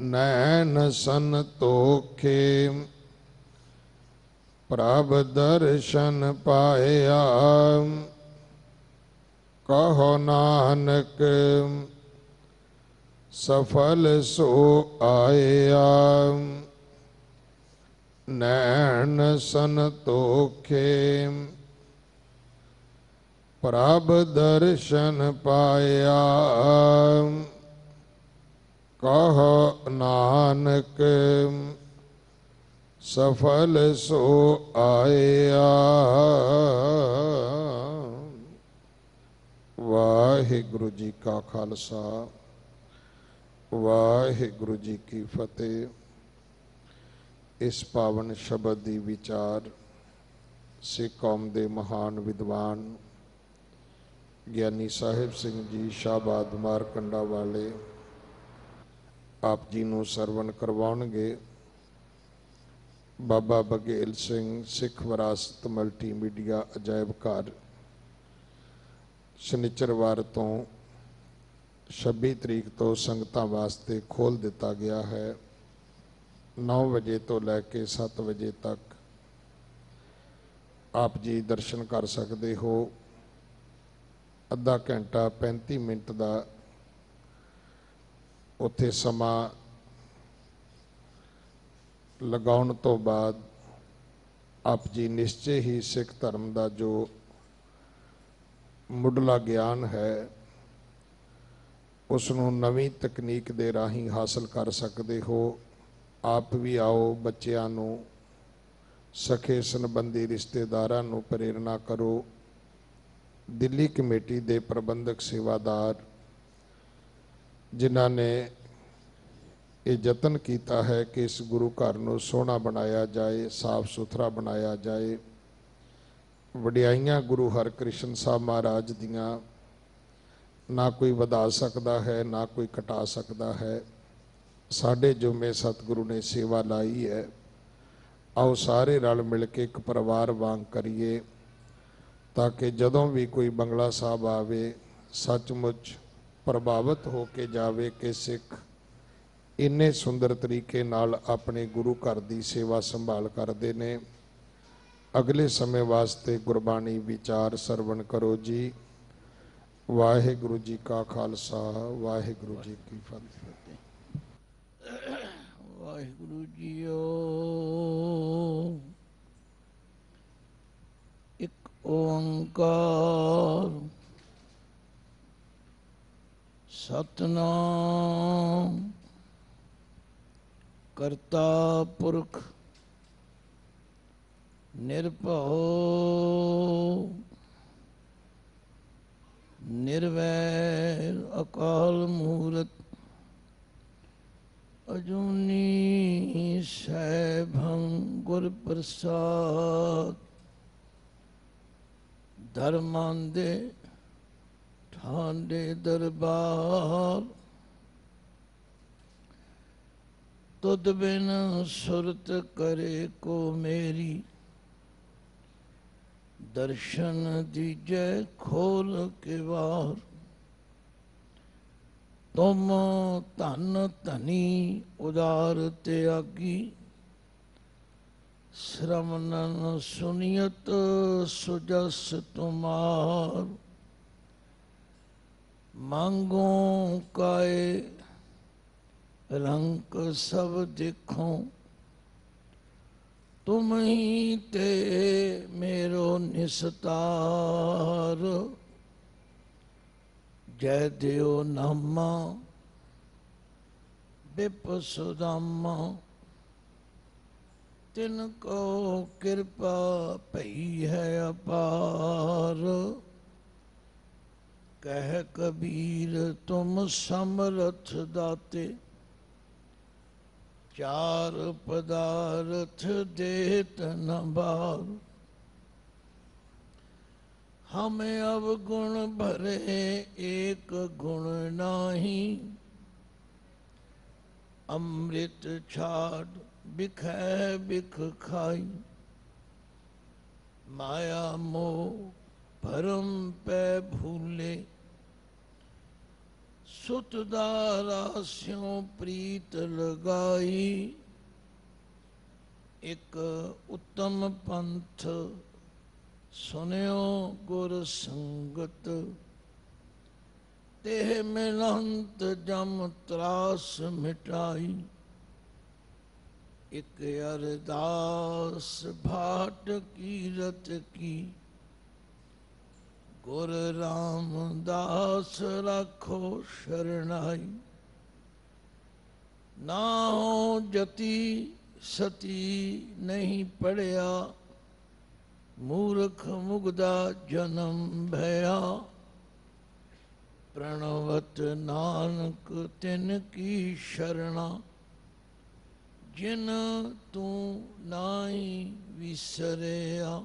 ਨੈਣ ਸੰਤੋਖੇ ਪ੍ਰਭ ਦਰਸ਼ਨ ਪਾਇਆ। ਕਹੋ ਨਾਨਕ, ਸਫਲ ਸੋ ਆਇਆ। ਨੈਣ ਸੰਤੋਖੇ ਪ੍ਰਭ ਦਰਸ਼ਨ ਪਾਇਆ। ਕਹ ਨਾਨਕ, ਸਫਲ ਸੋ ਆਇਆ। ਵਾਹਿਗੁਰੂ ਜੀ ਕਾ ਖਾਲਸਾ, ਵਾਹਿਗੁਰੂ ਜੀ ਕੀ ਫਤਿਹ। ਇਸ ਪਾਵਨ ਸ਼ਬਦ ਦੀ ਵਿਚਾਰ ਸਿੱਖ ਕੌਮ ਦੇ ਮਹਾਨ ਵਿਦਵਾਨ ਗਿਆਨੀ ਸਾਹਿਬ ਸਿੰਘ ਜੀ ਸ਼ਾਬਾਦ ਮਾਰਕੰਡਾ ਵਾਲੇ ਆਪ ਜੀ ਨੂੰ ਸਰਵਣ ਕਰਵਾਉਣਗੇ। ਬਾਬਾ ਬਗੇਲ ਸਿੰਘ, ਸਿੱਖ ਵਿਰਾਸਤ ਮਲਟੀਮੀਡੀਆ ਅਜਾਇਬ ਘਰ, ਸ਼ਨੀਚਰਵਾਰ ਤੋਂ 26 ਤਰੀਕ ਤੋਂ ਸੰਗਤਾਂ ਵਾਸਤੇ ਖੋਲ ਦਿੱਤਾ ਗਿਆ ਹੈ। 9 ਵਜੇ ਤੋਂ ਲੈ ਕੇ 7 ਵਜੇ ਤੱਕ ਆਪ ਜੀ ਦਰਸ਼ਨ ਕਰ ਸਕਦੇ ਹੋ। ਅੱਧਾ ਘੰਟਾ 35 ਮਿੰਟ ਦਾ ਉੱਥੇ ਸਮਾਂ ਲਗਾਉਣ ਤੋਂ ਬਾਅਦ ਆਪ ਜੀ ਨਿਸ਼ਚੈ ਹੀ ਸਿੱਖ ਧਰਮ ਦਾ ਜੋ ਮੁੱਢਲਾ ਗਿਆਨ ਹੈ ਉਸ ਨੂੰ ਨਵੀਂ ਤਕਨੀਕ ਦੇ ਰਾਹੀਂ ਹਾਸਲ ਕਰ ਸਕਦੇ ਹੋ। ਆਪ ਵੀ ਆਓ, ਬੱਚਿਆਂ ਨੂੰ, ਸਖੇ ਸੰਬੰਧੀ ਰਿਸ਼ਤੇਦਾਰਾਂ ਨੂੰ ਪ੍ਰੇਰਣਾ ਕਰੋ। ਦਿੱਲੀ ਕਮੇਟੀ ਦੇ ਪ੍ਰਬੰਧਕ ਸੇਵਾਦਾਰ ਜਿਨ੍ਹਾਂ ਨੇ ਇਹ ਯਤਨ ਕੀਤਾ ਹੈ ਕਿ ਇਸ ਗੁਰੂ ਘਰ ਨੂੰ ਸੋਹਣਾ ਬਣਾਇਆ ਜਾਏ, ਸਾਫ਼ ਸੁਥਰਾ ਬਣਾਇਆ ਜਾਏ। ਵਡਿਆਈਆਂ ਗੁਰੂ ਹਰਕ੍ਰਿਸ਼ਨ ਸਾਹਿਬ ਮਹਾਰਾਜ ਦੀਆਂ ਨਾ ਕੋਈ ਵਧਾ ਸਕਦਾ ਹੈ, ਨਾ ਕੋਈ ਘਟਾ ਸਕਦਾ ਹੈ। ਸਾਡੇ ਜੁਮੇ ਸਤਿਗੁਰੂ ਨੇ ਸੇਵਾ ਲਾਈ ਹੈ। ਆਓ ਸਾਰੇ ਰਲ ਮਿਲ ਕੇ ਇੱਕ ਪਰਿਵਾਰ ਵਾਂਗ ਕਰੀਏ, ਤਾਂ ਕਿ ਜਦੋਂ ਵੀ ਕੋਈ ਬੰਗਲਾ ਸਾਹਿਬ ਆਵੇ, ਸੱਚਮੁੱਚ ਪ੍ਰਭਾਵਿਤ ਹੋ ਕੇ ਜਾਵੇ ਕਿ ਸਿੱਖ ਇੰਨੇ ਸੁੰਦਰ ਤਰੀਕੇ ਨਾਲ ਆਪਣੇ ਗੁਰੂ ਘਰ ਦੀ ਸੇਵਾ ਸੰਭਾਲ ਕਰਦੇ ਨੇ। ਅਗਲੇ ਸਮੇਂ ਵਾਸਤੇ ਗੁਰਬਾਣੀ ਵਿਚਾਰ ਸਰਵਣ ਕਰੋ ਜੀ। ਵਾਹਿਗੁਰੂ ਜੀ ਕਾ ਖਾਲਸਾ, ਵਾਹਿਗੁਰੂ ਜੀ ਕੀ ਫਤਿਹ। ਵਾਹਿਗੁਰੂ ਜੀਓ। ਇੱਕ ਓੰਕਾਰ ਸਤਨਾਮ। ਕਰਤਾ ਪੁਰਖ ਨਿਰਭਉ ਨਿਰਵੈਰ ਅਕਾਲ ਮੂਰਤ ਅਜੂਨੀ ਸੈਭੰ ਗੁਰ ਪ੍ਰਸਾਦ ਧਰਮਾਂ ਦੇ ਹਾਂਡੇ ਦਰਬਾਰ। ਤੁਧ ਬਿਨ ਸੁਰਤ ਕਰੇ ਕੋ ਮੇਰੀ। ਦਰਸ਼ਨ ਦੀਜੈ ਖੋਲ ਕੇ ਵਾਰ। ਤੁਮ ਧਨ ਧਨੀ ਉਦਾਰ ਤਿਆਗੀ। ਸ਼ਰਮਨਨ ਸੁਨੀਅਤ ਸੁਜਸ ਤੁਮਾਰ। ਮੰਗੋ ਕਾਏ ਰੰਗ ਸਭ ਦੇਖੋ ਤੁਮ ਹੀ ਤੇ ਮੇਰੋ ਨਿਸਤਾਰ ਜੈ ਦਿਓ ਨਾਮਾ ਬਿਪਸੁਦਾਮਾ ਤਿਨ ਕੋ ਕਿਰਪਾ ਭਈ ਹੈ ਅਪਾਰ ਕਹਿ ਕਬੀਰ, ਤੁਮ ਸਮਰਥ ਦਾਤੇ। ਚਾਰ ਪਦਾਰਥ ਦੇਤ ਨ ਬਾਰ ਹਮ ਅਵ ਗੁਣ ਭਰੇ ਏਕ ਗੁਣ ਨਾਹੀ। ਅੰਮ੍ਰਿਤ ਛਾੜ ਬਿਖੈ ਬਿਖ ਖਾਈ। ਮਾਇਆ ਮੋਹ ਭਰਮ ਪੈ ਭੂਲੇ। ਸੁਤ ਦਾ ਰਾਸਿਓ ਪ੍ਰੀਤ ਲਗਾਈ। ਇੱਕ ਉੱਤਮ ਪੰਥ ਸੁਨਿਓ ਗੁਰ ਸੰਗਤ। ਤੇ ਮਿਲੰਤ ਜਮ ਤਰਾਸ ਮਿਟਾਈ। ਇਕ ਅਰਦਾਸ ਭਾਟ ਕੀਰਤ ਕੀ। ਗੁਰ ਰਾਮਦਾਸ ਰੱਖੋ ਸ਼ਰਣਾਈ। ਨਾ ਹੋ ਜਤੀ ਸਤੀ ਨਹੀਂ ਪੜਿਆ, ਮੂਰਖ ਮੁਗਦਾ ਜਨਮ ਭਇਆ। ਪ੍ਰਣਵਤ ਨਾਨਕ ਤਿਨ ਕੀ ਸ਼ਰਣਾ, ਜਿਨ ਤੂੰ ਨਾਹੀ ਵਿਸਰਿਆ।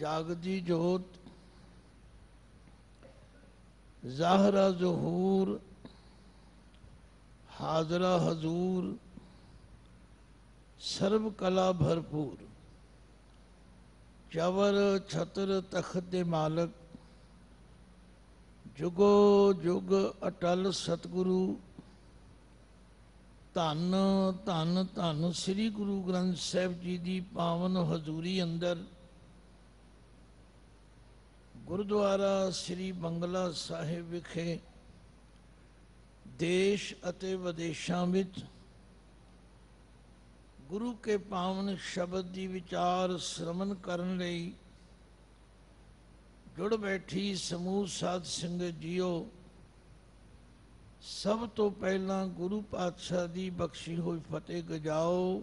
ਜਾਗਦੀ ਜੋਤ, ਜ਼ਾਹਰਾ ਜ਼ਹੂਰ, ਹਾਜ਼ਰਾ ਹਜ਼ੂਰ, ਸਰਬ ਕਲਾ ਭਰਪੂਰ। ਚਵਰ ਛਤਰ ਤਖਤ ਦੇ ਮਾਲਕ, ਜੁਗੋ ਜੁਗ ਅਟਲ ਸਤਿਗੁਰੂ, ਧੰਨ ਧੰਨ ਧੰਨ ਸ੍ਰੀ ਗੁਰੂ ਗ੍ਰੰਥ ਸਾਹਿਬ ਜੀ ਦੀ ਪਾਵਨ ਹਜ਼ੂਰੀ ਅੰਦਰ ਗੁਰਦੁਆਰਾ ਸ੍ਰੀ ਬੰਗਲਾ ਸਾਹਿਬ ਵਿਖੇ ਦੇਸ਼ ਅਤੇ ਵਿਦੇਸ਼ਾਂ ਵਿੱਚ ਗੁਰੂ ਕੇ ਪਾਵਨ ਸ਼ਬਦ ਦੀ ਵਿਚਾਰ ਸ਼ਰਮਨ ਕਰਨ ਲਈ ਜੁੜ ਬੈਠੀ ਸਮੂਹ ਸਾਧ ਸੰਗਤ ਜੀਓ, ਸਭ ਤੋਂ ਪਹਿਲਾਂ ਗੁਰੂ ਪਾਤਸ਼ਾਹ ਦੀ ਬਖਸ਼ੀ ਹੋਈ ਫਤਿਹ ਗਜਾਓ।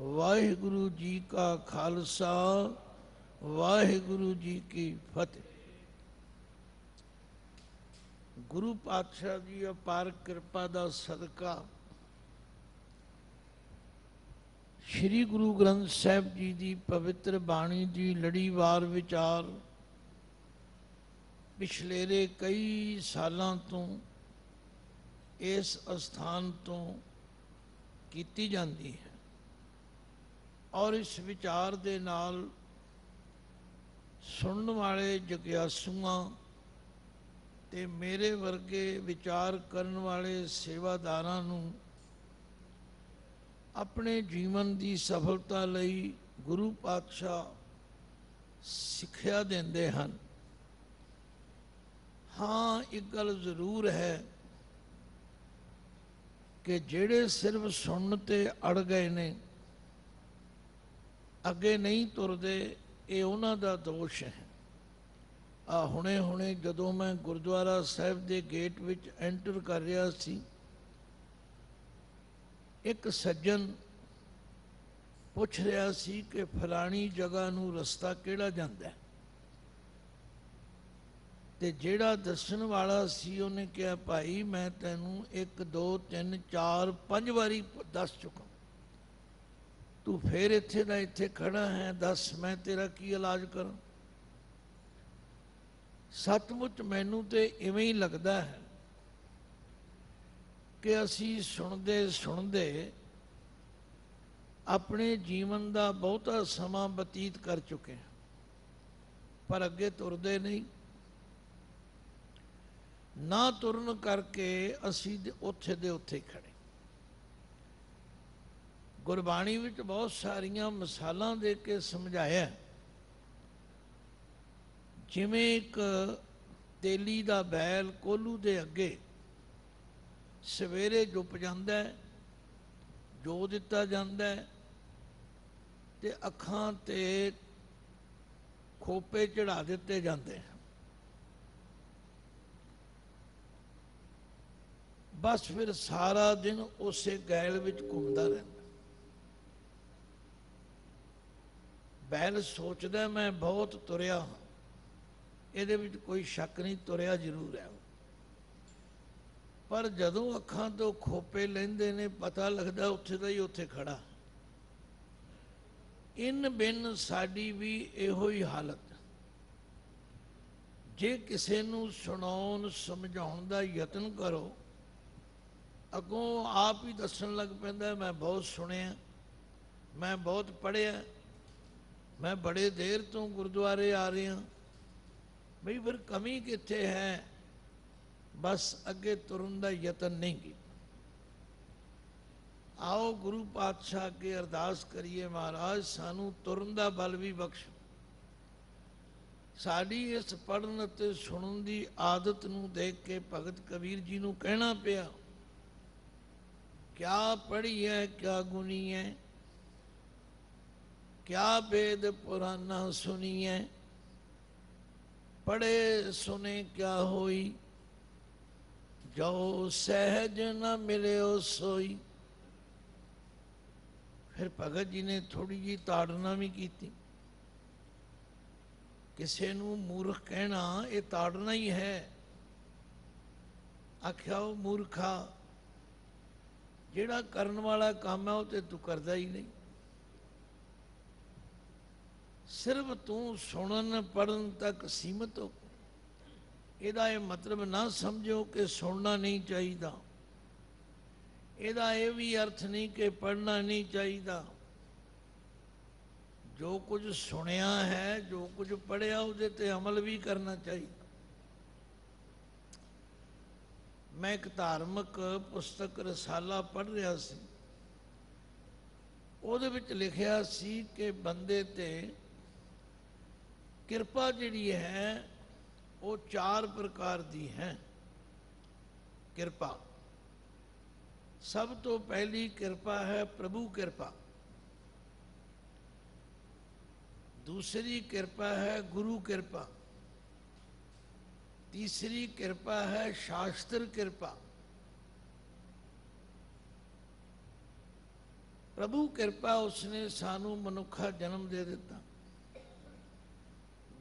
ਵਾਹਿਗੁਰੂ ਜੀ ਕਾ ਖਾਲਸਾ। ਵਾਹਿਗੁਰੂ ਜੀ ਕੀ ਫਤਿਹ। ਗੁਰੂ ਪਾਤਸ਼ਾਹ ਦੀ ਅਪਾਰ ਕਿਰਪਾ ਦਾ ਸਦਕਾ ਸ੍ਰੀ ਗੁਰੂ ਗ੍ਰੰਥ ਸਾਹਿਬ ਜੀ ਦੀ ਪਵਿੱਤਰ ਬਾਣੀ ਦੀ ਲੜੀਵਾਰ ਵਿਚਾਰ ਪਿਛਲੇਰੇ ਕਈ ਸਾਲਾਂ ਤੋਂ ਇਸ ਅਸਥਾਨ ਤੋਂ ਕੀਤੀ ਜਾਂਦੀ ਹੈ ਔਰ ਇਸ ਵਿਚਾਰ ਦੇ ਨਾਲ ਸੁਣਨ ਵਾਲੇ ਜਗਿਆਸੂਆਂ ਤੇ ਮੇਰੇ ਵਰਗੇ ਵਿਚਾਰ ਕਰਨ ਵਾਲੇ ਸੇਵਾਦਾਰਾਂ ਨੂੰ ਆਪਣੇ ਜੀਵਨ ਦੀ ਸਫਲਤਾ ਲਈ ਗੁਰੂ ਪਾਤਸ਼ਾਹ ਸਿੱਖਿਆ ਦਿੰਦੇ ਹਨ। ਹਾਂ, ਇੱਕ ਗੱਲ ਜ਼ਰੂਰ ਹੈ ਕਿ ਜਿਹੜੇ ਸਿਰਫ ਸੁਣਨ ਤੇ ਅੜ ਗਏ ਨੇ, ਅੱਗੇ ਨਹੀਂ ਤੁਰਦੇ ਇਹ ਉਹਨਾਂ ਦਾ ਦੋਸ਼ ਹੈ। ਆ ਹੁਣੇ ਹੁਣੇ ਜਦੋਂ ਮੈਂ ਗੁਰਦੁਆਰਾ ਸਾਹਿਬ ਦੇ ਗੇਟ ਵਿੱਚ ਐਂਟਰ ਕਰ ਰਿਹਾ ਸੀ, ਇੱਕ ਸੱਜਣ ਪੁੱਛ ਰਿਹਾ ਸੀ ਕਿ ਫਲਾਣੀ ਜਗ੍ਹਾ ਨੂੰ ਰਸਤਾ ਕਿਹੜਾ ਜਾਂਦਾ ਹੈ। ਤੇ ਜਿਹੜਾ ਦੱਸਣ ਵਾਲਾ ਸੀ, ਉਹਨੇ ਕਿਹਾ, ਭਾਈ, ਮੈਂ ਤੈਨੂੰ 1 2 3 4 5 ਵਾਰੀ ਦੱਸ ਚੁੱਕਾ ਤੂੰ ਫੇਰ ਇੱਥੇ ਦਾ ਇੱਥੇ ਖੜਾ ਹੈ, ਦੱਸ ਮੈਂ ਤੇਰਾ ਕੀ ਇਲਾਜ ਕਰਾਂ? ਸੱਚਮੁੱਚ ਮੈਨੂੰ ਤੇ ਇਵੇਂ ਹੀ ਲੱਗਦਾ ਹੈ ਕਿ ਅਸੀਂ ਸੁਣਦੇ ਸੁਣਦੇ ਆਪਣੇ ਜੀਵਨ ਦਾ ਬਹੁਤਾ ਸਮਾਂ ਬਤੀਤ ਕਰ ਚੁੱਕੇ ਹਾਂ, ਪਰ ਅੱਗੇ ਤੁਰਦੇ ਨਹੀਂ। ਨਾ ਤੁਰਨ ਕਰਕੇ ਅਸੀਂ ਉੱਥੇ ਦੇ ਉੱਥੇ ਖੜੇ। ਗੁਰਬਾਣੀ ਵਿੱਚ ਬਹੁਤ ਸਾਰੀਆਂ ਮਿਸਾਲਾਂ ਦੇ ਕੇ ਸਮਝਾਇਆ ਜਿਵੇਂ ਇੱਕ ਤੇਲੀ ਦਾ ਬੈਲ ਕੋਲੂ ਦੇ ਅੱਗੇ ਸਵੇਰੇ ਜੁਪ ਜਾਂਦਾ ਹੈ, ਜੋ ਦਿੱਤਾ ਜਾਂਦਾ ਹੈ ਤੇ ਅੱਖਾਂ ਤੇ ਖੋਪੇ ਚੜਾ ਦਿੱਤੇ ਜਾਂਦੇ ਬਸ ਫਿਰ ਸਾਰਾ ਦਿਨ ਉਸੇ ਗੈਲ ਵਿੱਚ ਘੁੰਮਦਾ ਰਹਿੰਦਾ। ਬੈਲ ਸੋਚਦਾ ਮੈਂ ਬਹੁਤ ਤੁਰਿਆ ਇਹਦੇ ਵਿੱਚ ਕੋਈ ਸ਼ੱਕ ਨਹੀਂ, ਤੁਰਿਆ ਜ਼ਰੂਰ ਹੈ ਪਰ ਜਦੋਂ ਅੱਖਾਂ ਤੋਂ ਖੋਪੇ ਲੈਂਦੇ ਨੇ, ਪਤਾ ਲੱਗਦਾ ਉੱਥੇ ਦਾ ਹੀ ਉੱਥੇ ਖੜਾ। ਇਨ ਬਿਨ ਸਾਡੀ ਵੀ ਇਹੋ ਹੀ ਹਾਲਤ। ਜੇ ਕਿਸੇ ਨੂੰ ਸੁਣਾਉਣ, ਸਮਝਾਉਣ ਦਾ ਯਤਨ ਕਰੋ, ਅੱਗੋਂ ਆਪ ਹੀ ਦੱਸਣ ਲੱਗ ਪੈਂਦਾ, ਮੈਂ ਬਹੁਤ ਸੁਣਿਆ, ਮੈਂ ਬਹੁਤ ਪੜ੍ਹਿਆ ਮੈਂ ਬੜੇ ਦੇਰ ਤੋਂ ਗੁਰਦੁਆਰੇ ਆ ਰਿਹਾ। ਬਈ ਫਿਰ ਕਮੀ ਕਿੱਥੇ ਹੈ? ਬਸ ਅੱਗੇ ਤੁਰਨ ਦਾ ਯਤਨ ਨਹੀਂ ਕੀਤਾ। ਆਓ ਗੁਰੂ ਪਾਤਸ਼ਾਹ ਅੱਗੇ ਅਰਦਾਸ ਕਰੀਏ ਮਹਾਰਾਜ, ਸਾਨੂੰ ਤੁਰਨ ਦਾ ਬਲ ਵੀ ਬਖਸ਼। ਸਾਡੀ ਇਸ ਪੜਨ ਅਤੇ ਸੁਣਨ ਦੀ ਆਦਤ ਨੂੰ ਦੇਖ ਕੇ ਭਗਤ ਕਬੀਰ ਜੀ ਨੂੰ ਕਹਿਣਾ ਪਿਆ, ਕਿਆ ਪੜ੍ਹੀ ਹੈ, ਕਿਆ ਗੁਣੀ ਹੈ? ਕਿਆ ਬੇਦ ਪੁਰਾਨਾ ਸੁਣੀ ਪੜੇ ਸੁਨੇ ਕਿਆ ਹੋਈ? ਜੋ ਸਹਿਜ ਨ ਮਿਲਿਓ ਸੋਈ। ਫਿਰ ਭਗਤ ਜੀ ਨੇ ਥੋੜੀ ਜੀ ਤਾੜਨਾ ਵੀ ਕੀਤੀ। ਕਿਸੇ ਨੂੰ ਮੂਰਖ ਕਹਿਣਾ, ਇਹ ਤਾੜਨਾ ਹੀ ਹੈ। ਆਖਿਆ, ਉਹ ਮੂਰਖਾ, ਜਿਹੜਾ ਕਰਨ ਵਾਲਾ ਕੰਮ ਹੈ, ਉਹ ਤੇ ਤੂੰ ਕਰਦਾ ਹੀ ਨਹੀਂ। ਸਿਰਫ ਤੂੰ ਸੁਣਨ ਪੜਨ ਤੱਕ ਸੀਮਤ ਹੋ। ਇਹਦਾ ਇਹ ਮਤਲਬ ਨਾ ਸਮਝੋ ਕਿ ਸੁਣਨਾ ਨਹੀਂ ਚਾਹੀਦਾ। ਇਹਦਾ ਇਹ ਵੀ ਅਰਥ ਨਹੀਂ ਕਿ ਪੜਨਾ ਨਹੀਂ ਚਾਹੀਦਾ। ਜੋ ਕੁਝ ਸੁਣਿਆ ਹੈ, ਜੋ ਕੁਝ ਪੜਿਆ ਉਹਦੇ ਤੇ ਅਮਲ ਵੀ ਕਰਨਾ ਚਾਹੀਦਾ। ਮੈਂ ਇੱਕ ਧਾਰਮਿਕ ਪੁਸਤਕ, ਰਸਾਲਾ ਪੜ੍ਹ ਰਿਹਾ ਸੀ। ਉਹਦੇ ਵਿੱਚ ਲਿਖਿਆ ਸੀ ਕਿ ਬੰਦੇ ਤੇ ਕਿਰਪਾ ਜਿਹੜੀ ਹੈ, ਉਹ ਚਾਰ ਪ੍ਰਕਾਰ ਦੀ ਹੈ। ਕਿਰਪਾ। ਸਭ ਤੋਂ ਪਹਿਲੀ ਕਿਰਪਾ ਹੈ ਪ੍ਰਭੂ ਕਿਰਪਾ। ਦੂਸਰੀ ਕਿਰਪਾ ਹੈ ਗੁਰੂ ਕਿਰਪਾ। ਤੀਸਰੀ ਕਿਰਪਾ ਹੈ ਸ਼ਾਸਤਰ ਕਿਰਪਾ। ਪ੍ਰਭੂ ਕਿਰਪਾ ਉਸਨੇ ਸਾਨੂੰ ਮਨੁੱਖਾ ਜਨਮ ਦੇ ਦਿੱਤਾ।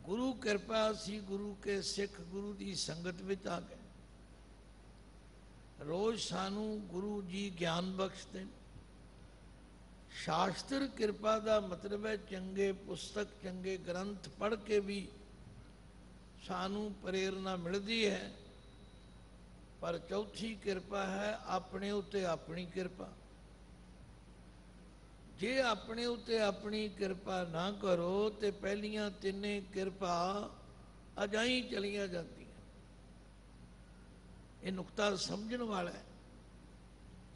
ਗੁਰੂ ਕਿਰਪਾ ਸੀ, ਗੁਰੂ ਕੇ ਸਿੱਖ, ਗੁਰੂ ਦੀ ਸੰਗਤ ਵਿੱਚ ਆ ਗਏ। ਰੋਜ਼ ਸਾਨੂੰ ਗੁਰੂ ਜੀ ਗਿਆਨ ਬਖਸ਼ਦੇ ਸ਼ਾਸਤਰ ਕਿਰਪਾ ਦਾ ਮਤਲਬ ਹੈ ਚੰਗੇ ਪੁਸਤਕ, ਚੰਗੇ ਗ੍ਰੰਥ ਪੜ੍ਹ ਕੇ ਵੀ ਸਾਨੂੰ ਪ੍ਰੇਰਣਾ ਮਿਲਦੀ ਹੈ। ਪਰ ਚੌਥੀ ਕਿਰਪਾ ਹੈ ਆਪਣੇ ਉੱਤੇ ਆਪਣੀ ਕਿਰਪਾ। ਜੇ ਆਪਣੇ ਉੱਤੇ ਆਪਣੀ ਕਿਰਪਾ ਨਾ ਕਰੋ, ਤੇ ਪਹਿਲੀਆਂ ਤਿੰਨੇ ਕਿਰਪਾ ਅਜਾਈ ਚਲੀਆਂ ਜਾਂਦੀਆਂ। ਇਹ ਨੁਕਤਾ ਸਮਝਣ ਵਾਲਾ ਹੈ।